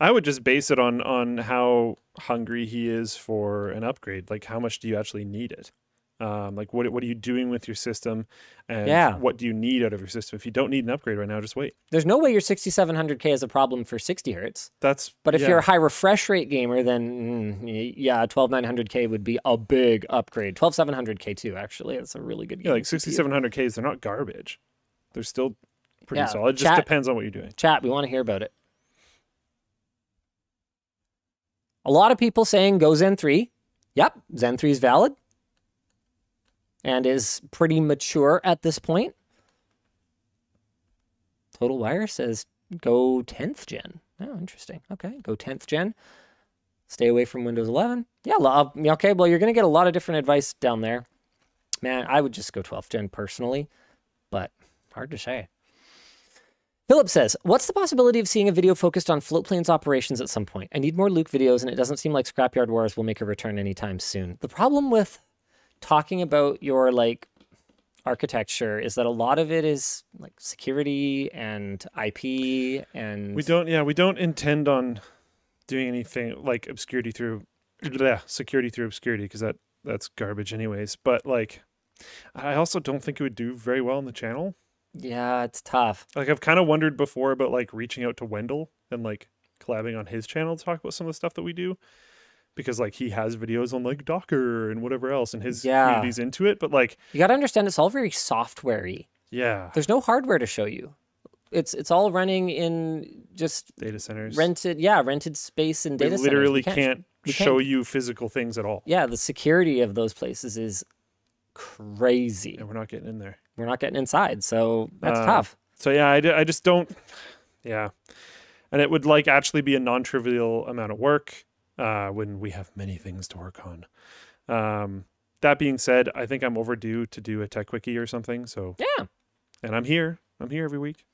I would just base it on on how hungry he is for an upgrade. Like, how much do you actually need it? Um, like, what what are you doing with your system, and Yeah. what do you need out of your system? If you don't need an upgrade right now, just wait. There's no way your 6700K is a problem for 60 hertz. That's But if yeah. you're a high refresh rate gamer, then mm, yeah, 12900K would be a big upgrade. 12700K too, actually. It's a really good yeah, like 6700Ks, they're not garbage. They're still pretty Yeah, solid. It just chat- depends on what you're doing. Chat, we want to hear about it. A lot of people saying go Zen 3. Yep, Zen 3 is valid and is pretty mature at this point. Total Wire says go 10th gen. Oh, interesting. Okay, go 10th gen. Stay away from Windows 11. Yeah, uh, okay, well, you're going to get a lot of different advice down there. Man, I would just go 12th gen personally, but hard to say. Philip says, What's the possibility of seeing a video focused on Floatplane's operations at some point? I need more Luke videos, and it doesn't seem like Scrapyard Wars will make a return anytime soon. The problem with talking about your like architecture is that a lot of it is like security and IP and We don't, yeah, we don't intend on doing anything like obscurity through, bleh, security through obscurity because that that's garbage anyways. But like, I also don't think it would do very well on the channel. yeah, it's tough. Like I've kind of wondered before about like reaching out to Wendell and like collabing on his channel to talk about some of the stuff that we do. Because like he has videos on like Docker and whatever else and his Yeah. community's into it. But like, You got to understand it's all very software-y. yeah, There's no hardware to show you. It's it's all running in just data centers. rented, yeah, rented space and data centers. We literally can't- can't, show can't- you physical things at all. yeah, the security of those places is crazy. And we're not getting in there. We're not getting inside, so that's Uh, tough. So yeah, I, d- I just don't. Yeah, and it would like actually be a non-trivial amount of work uh, when we have many things to work on. Um, that being said, I think I'm overdue to do a tech quickie or something. So Yeah. and I'm here. I'm here every week.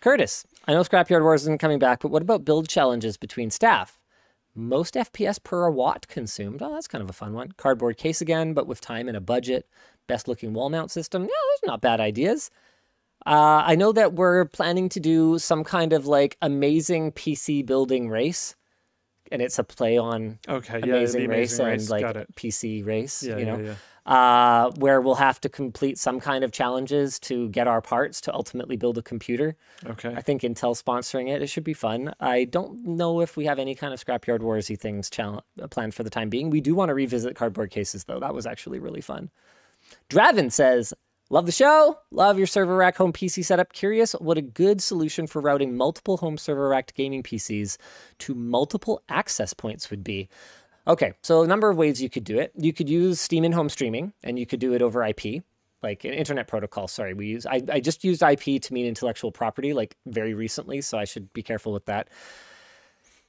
Curtis, I know Scrapyard Wars isn't coming back, but what about build challenges between staff? Most FPS per watt consumed. Oh, that's kind of a fun one. Cardboard case again, but with time and a budget. Best looking wall mount system. Yeah, those are not bad ideas. Uh, I know that we're planning to do some kind of like amazing PC building race, and it's a play on Okay, yeah, amazing, race amazing and like. PC race. Yeah, you know, yeah. uh, where we'll have to complete some kind of challenges to get our parts to ultimately build a computer. Okay. I think Intel sponsoring it. It should be fun. I don't know if we have any kind of Scrapyard Warsy things uh, planned for the time being. We do want to revisit cardboard cases though. That was actually really fun. Draven says, "Love the show. Love your server rack home PC setup. Curious what a good solution for routing multiple home server racked gaming PCs to multiple access points would be." Okay, so a number of ways you could do it. You could use Steam in home streaming, and you could do it over IP, like an internet protocol. Sorry, we use. I, I just used IP to mean intellectual property, like very recently, so I should be careful with that.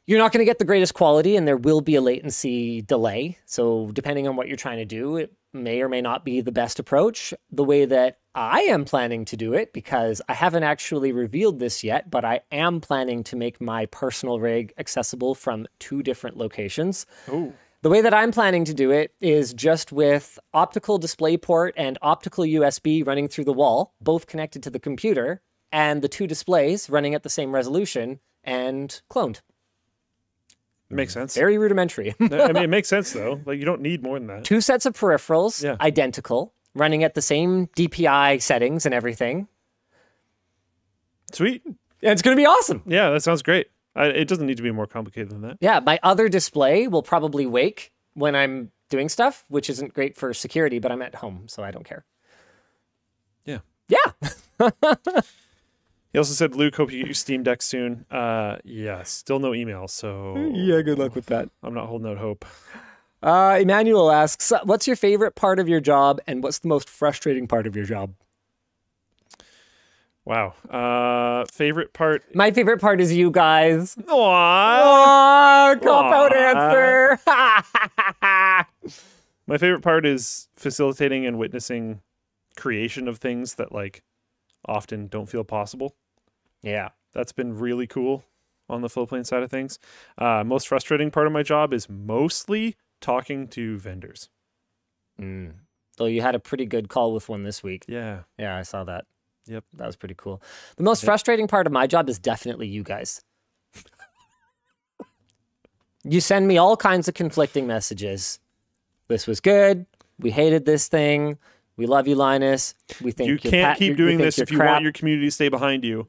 You're not going to get the greatest quality, and there will be a latency delay. So depending on what you're trying to do, it may or may not be the best approach. The way that I am planning to do it, because I haven't actually revealed this yet, but I am planning to make my personal rig accessible from two different locations. Oh, The way that I'm planning to do it is just with optical display port and optical USB running through the wall, both connected to the computer, and the two displays running at the same resolution and cloned. Makes sense. Very rudimentary. I mean, it makes sense though. Like you don't need more than that. two sets of peripherals, Yeah. identical, running at the same DPI settings and everything. Sweet. And it's going to be awesome. Yeah, that sounds great. I, it doesn't need to be more complicated than that. Yeah, my other display will probably wake when I'm doing stuff, which isn't great for security, but I'm at home, so I don't care. Yeah. Yeah. He also said, Luke, hope you get your Steam Deck soon. Uh, yeah, still no email, so yeah, good luck with that. I'm not holding out hope. Uh, Emmanuel asks, "What's your favorite part of your job, and what's the most frustrating part of your job?" Wow. Uh, favorite part? My favorite part is you guys. Aww. Oh, cop out answer. My favorite part is facilitating and witnessing creation of things that like often don't feel possible. Yeah. That's been really cool on the Floatplane side of things. Uh, most frustrating part of my job is mostly talking to vendors. Mm. So you had a pretty good call with one this week. Yeah. Yeah, I saw that. Yep. That was pretty cool. The most Yep. frustrating part of my job is definitely you guys. You send me all kinds of conflicting messages. This was good. We hated this thing. We love you, Linus. We think You can't keep doing this if you crap. want your community to stay behind you.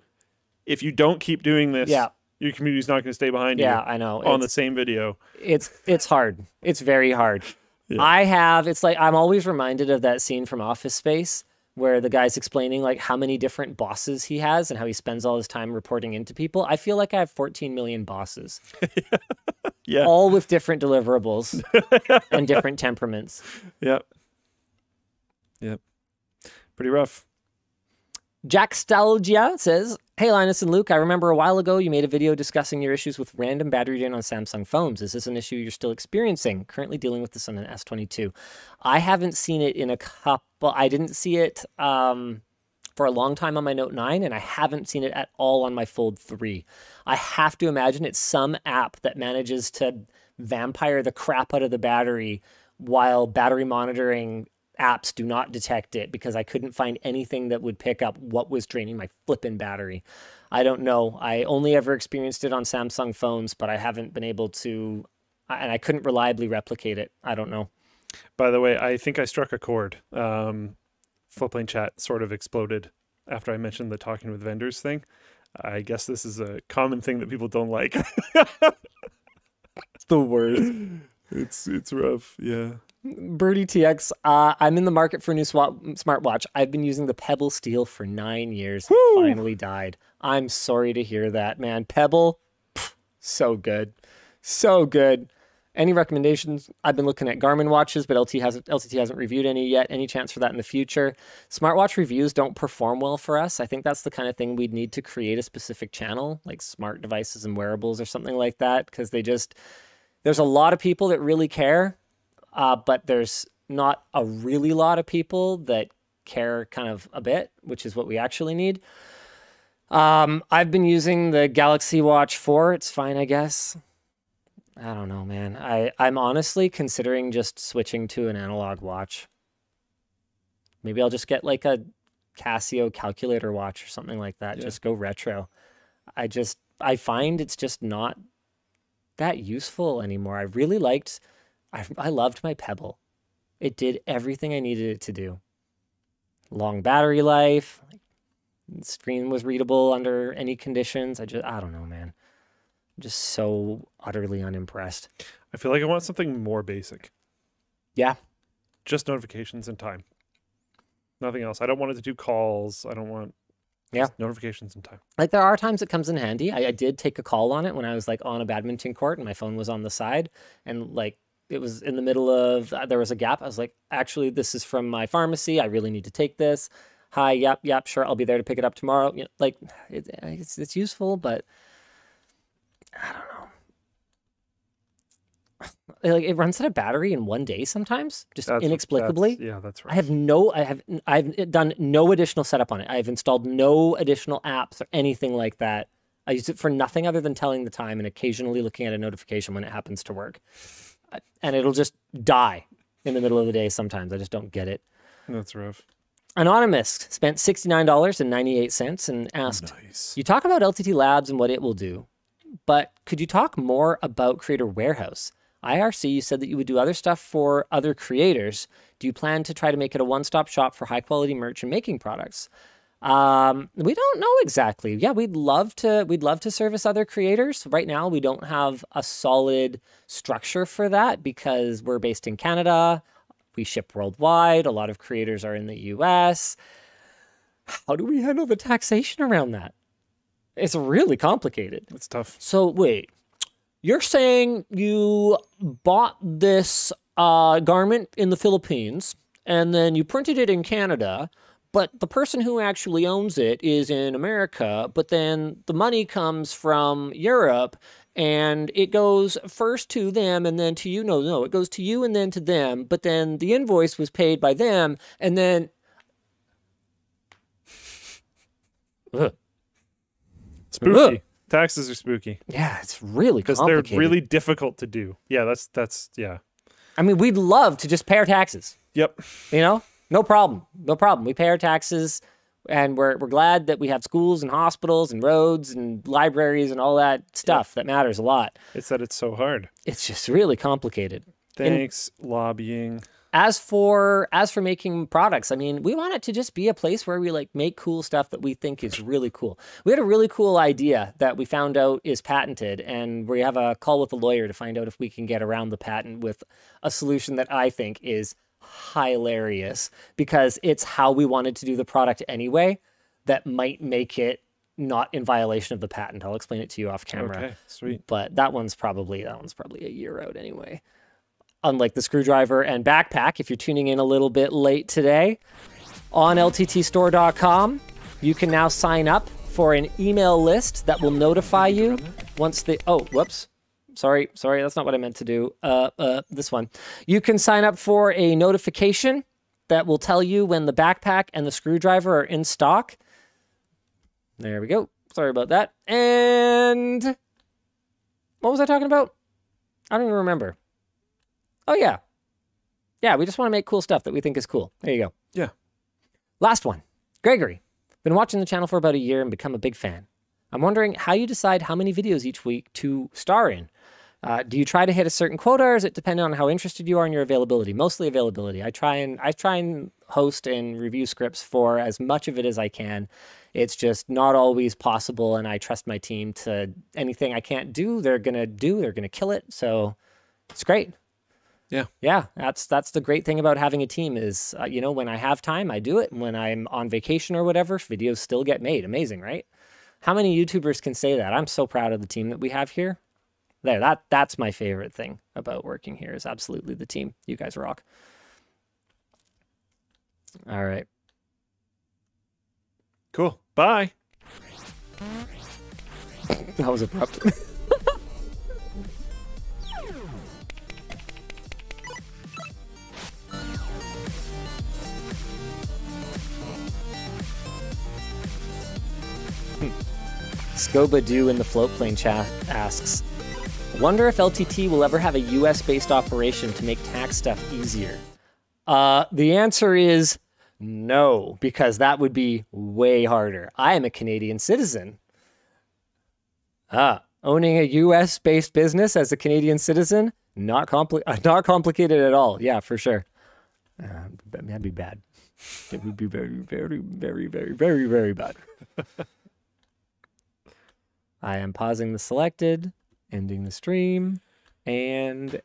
If you don't keep doing this, Yeah. your community's not going to stay behind Yeah, you I know. on the same video. it's it's hard. It's very hard. Yeah. I have it's like I'm always reminded of that scene from Office Space where the guy's explaining like how many different bosses he has and how he spends all his time reporting into people. I feel like I have 14 million bosses, Yeah. all with different deliverables and different temperaments. Yep. Yep. Pretty rough. Jack Stalgia says, Hey Linus and Luke, I remember a while ago you made a video discussing your issues with random battery drain on Samsung phones. Is this an issue you're still experiencing? Currently dealing with this on an S22. I haven't seen it in a couple, I didn't see it um, for a long time on my Note 9, and I haven't seen it at all on my Fold 3. I have to imagine it's some app that manages to vampire the crap out of the battery while battery monitoring apps do not detect it because I couldn't find anything that would pick up what was draining my flippin' battery. I don't know. I only ever experienced it on Samsung phones, but I haven't been able to, and I couldn't reliably replicate it. I don't know. By the way, I think I struck a chord. Um, Floatplane chat sort of exploded after I mentioned the talking with vendors thing. I guess this is a common thing that people don't like. It's the worst. it's it's rough. Yeah. Birdie TX, uh, I'm in the market for a new swat- smartwatch. I've been using the Pebble Steel for nine years. It finally died. I'm sorry to hear that, man. Pebble, pff, so good, so good. Any recommendations? I've been looking at Garmin watches, but LT hasn't LTT hasn't reviewed any yet. Any chance for that in the future? Smartwatch reviews don't perform well for us. I think that's the kind of thing we'd need to create a specific channel, like smart devices and wearables or something like that, because they just there's a lot of people that really care uh, but there's not a really lot of people that care kind of a bit, which is what we actually need. Um, I've been using the Galaxy Watch 4. It's fine, I guess. I don't know, man. I, I'm honestly considering just switching to an analog watch. Maybe I'll just get like a Casio calculator watch or something like that. Yeah. Just go retro. I just, I find it's just not that useful anymore. I really liked I, I loved my Pebble. It did everything I needed it to do. Long battery life, screen was readable under any conditions. I just, I don't know, man. I'm just so utterly unimpressed. I feel like I want something more basic. Yeah. Just notifications and time. Nothing else. I don't want it to do calls. I don't want Yeah. notifications and time. Like there are times it comes in handy. I, I did take a call on it when I was like on a badminton court and my phone was on the side and like it was in the middle of uh, there was a gap. I was like, actually, this is from my pharmacy. I really need to take this. Hi, yep, yep, sure, I'll be there to pick it up tomorrow. You know, like it, it's it's useful, but I don't know. Like it runs out of battery in one day sometimes, just That's what- inexplicably. that's- yeah, that's right. I have no, I have, I've done no additional setup on it. I've installed no additional apps or anything like that. I use it for nothing other than telling the time and occasionally looking at a notification when it happens to work. And it'll just die in the middle of the day sometimes. I just don't get it. That's rough. Anonymous spent $69.98 and asked, Nice. you talk about LTT Labs and what it will do, but could you talk more about Creator Warehouse? IRC, you said that you would do other stuff for other creators. Do you plan to try to make it a one stop shop for high quality merch and making products? Um, we don't know exactly. Yeah, we'd love to. We'd love to service other creators. Right now, we don't have a solid structure for that because we're based in Canada. We ship worldwide. A lot of creators are in the U.S. How do we handle the taxation around that? It's really complicated. It's tough. So wait, you're saying you bought this uh, garment in the Philippines and then you printed it in Canada, but the person who actually owns it is in America, but then the money comes from Europe and it goes first to them and then to you. No, no, it goes to you and then to them, but then the invoice was paid by them and then. Ugh. Spooky. Taxes are spooky Yeah, it's really because they're really difficult to do. Yeah, that's that's yeah. I mean, we'd love to just pay our taxes. Yep. You know, no problem, no problem. We pay our taxes. And we're, we're glad that we have schools and hospitals and roads and libraries and all that stuff that matters a lot. It's that it's so hard. It's just really complicated. Thanks, lobbying. as for as for making products i mean we want it to just be a place where we like make cool stuff that we think is really cool we had a really cool idea that we found out is patented and we have a call with a lawyer to find out if we can get around the patent with a solution that i think is hilarious because it's how we wanted to do the product anyway that might make it not in violation of the patent i'll explain it to you off camera Okay, sweet. but that one's probably that one's probably a year out anyway. Unlike the screwdriver and backpack, if you're tuning in a little bit late today, on lttstore.com, you can now sign up for an email list that will notify you once the oh whoops sorry sorry that's not what i meant to do uh, uh this one you can sign up for a notification that will tell you when the backpack and the screwdriver are in stock there we go sorry about that and what was I talking about? I don't even remember. Oh yeah. Yeah, we just want to make cool stuff that we think is cool. There you go. Yeah. Last one. Gregory. Been watching the channel for about a year and become a big fan. I'm wondering how you decide how many videos each week to star in. Uh, do you try to hit a certain quota, or is it dependent on how interested you are in your availability? Mostly availability. I try and I try and host and review scripts for as much of it as I can. It's just not always possible, and I trust my team to anything I can't do, they're gonna do. They're gonna kill it. So it's great. Yeah. Yeah, that's that's the great thing about having a team is uh, you know when I have time I do it. And when I'm on vacation or whatever, videos still get made. Amazing, right? How many YouTubers can say that? I'm so proud of the team that we have here. There, that that's my favorite thing about working here is absolutely the team. You guys rock. All right. Cool. Bye. That was abrupt. Hmm. Scobadoo in the Floatplane chat asks, "Wonder if LTT will ever have a U.S.-based operation to make tax stuff easier." Uh, the answer is no, because that would be way harder. I am a Canadian citizen. Ah, owning a U.S. based business as a Canadian citizen, not compli- not complicated at all. Yeah, for sure. Uh, that'd be bad. It would be very, very, very, very, very, very bad. I am pausing the selected, ending the stream, and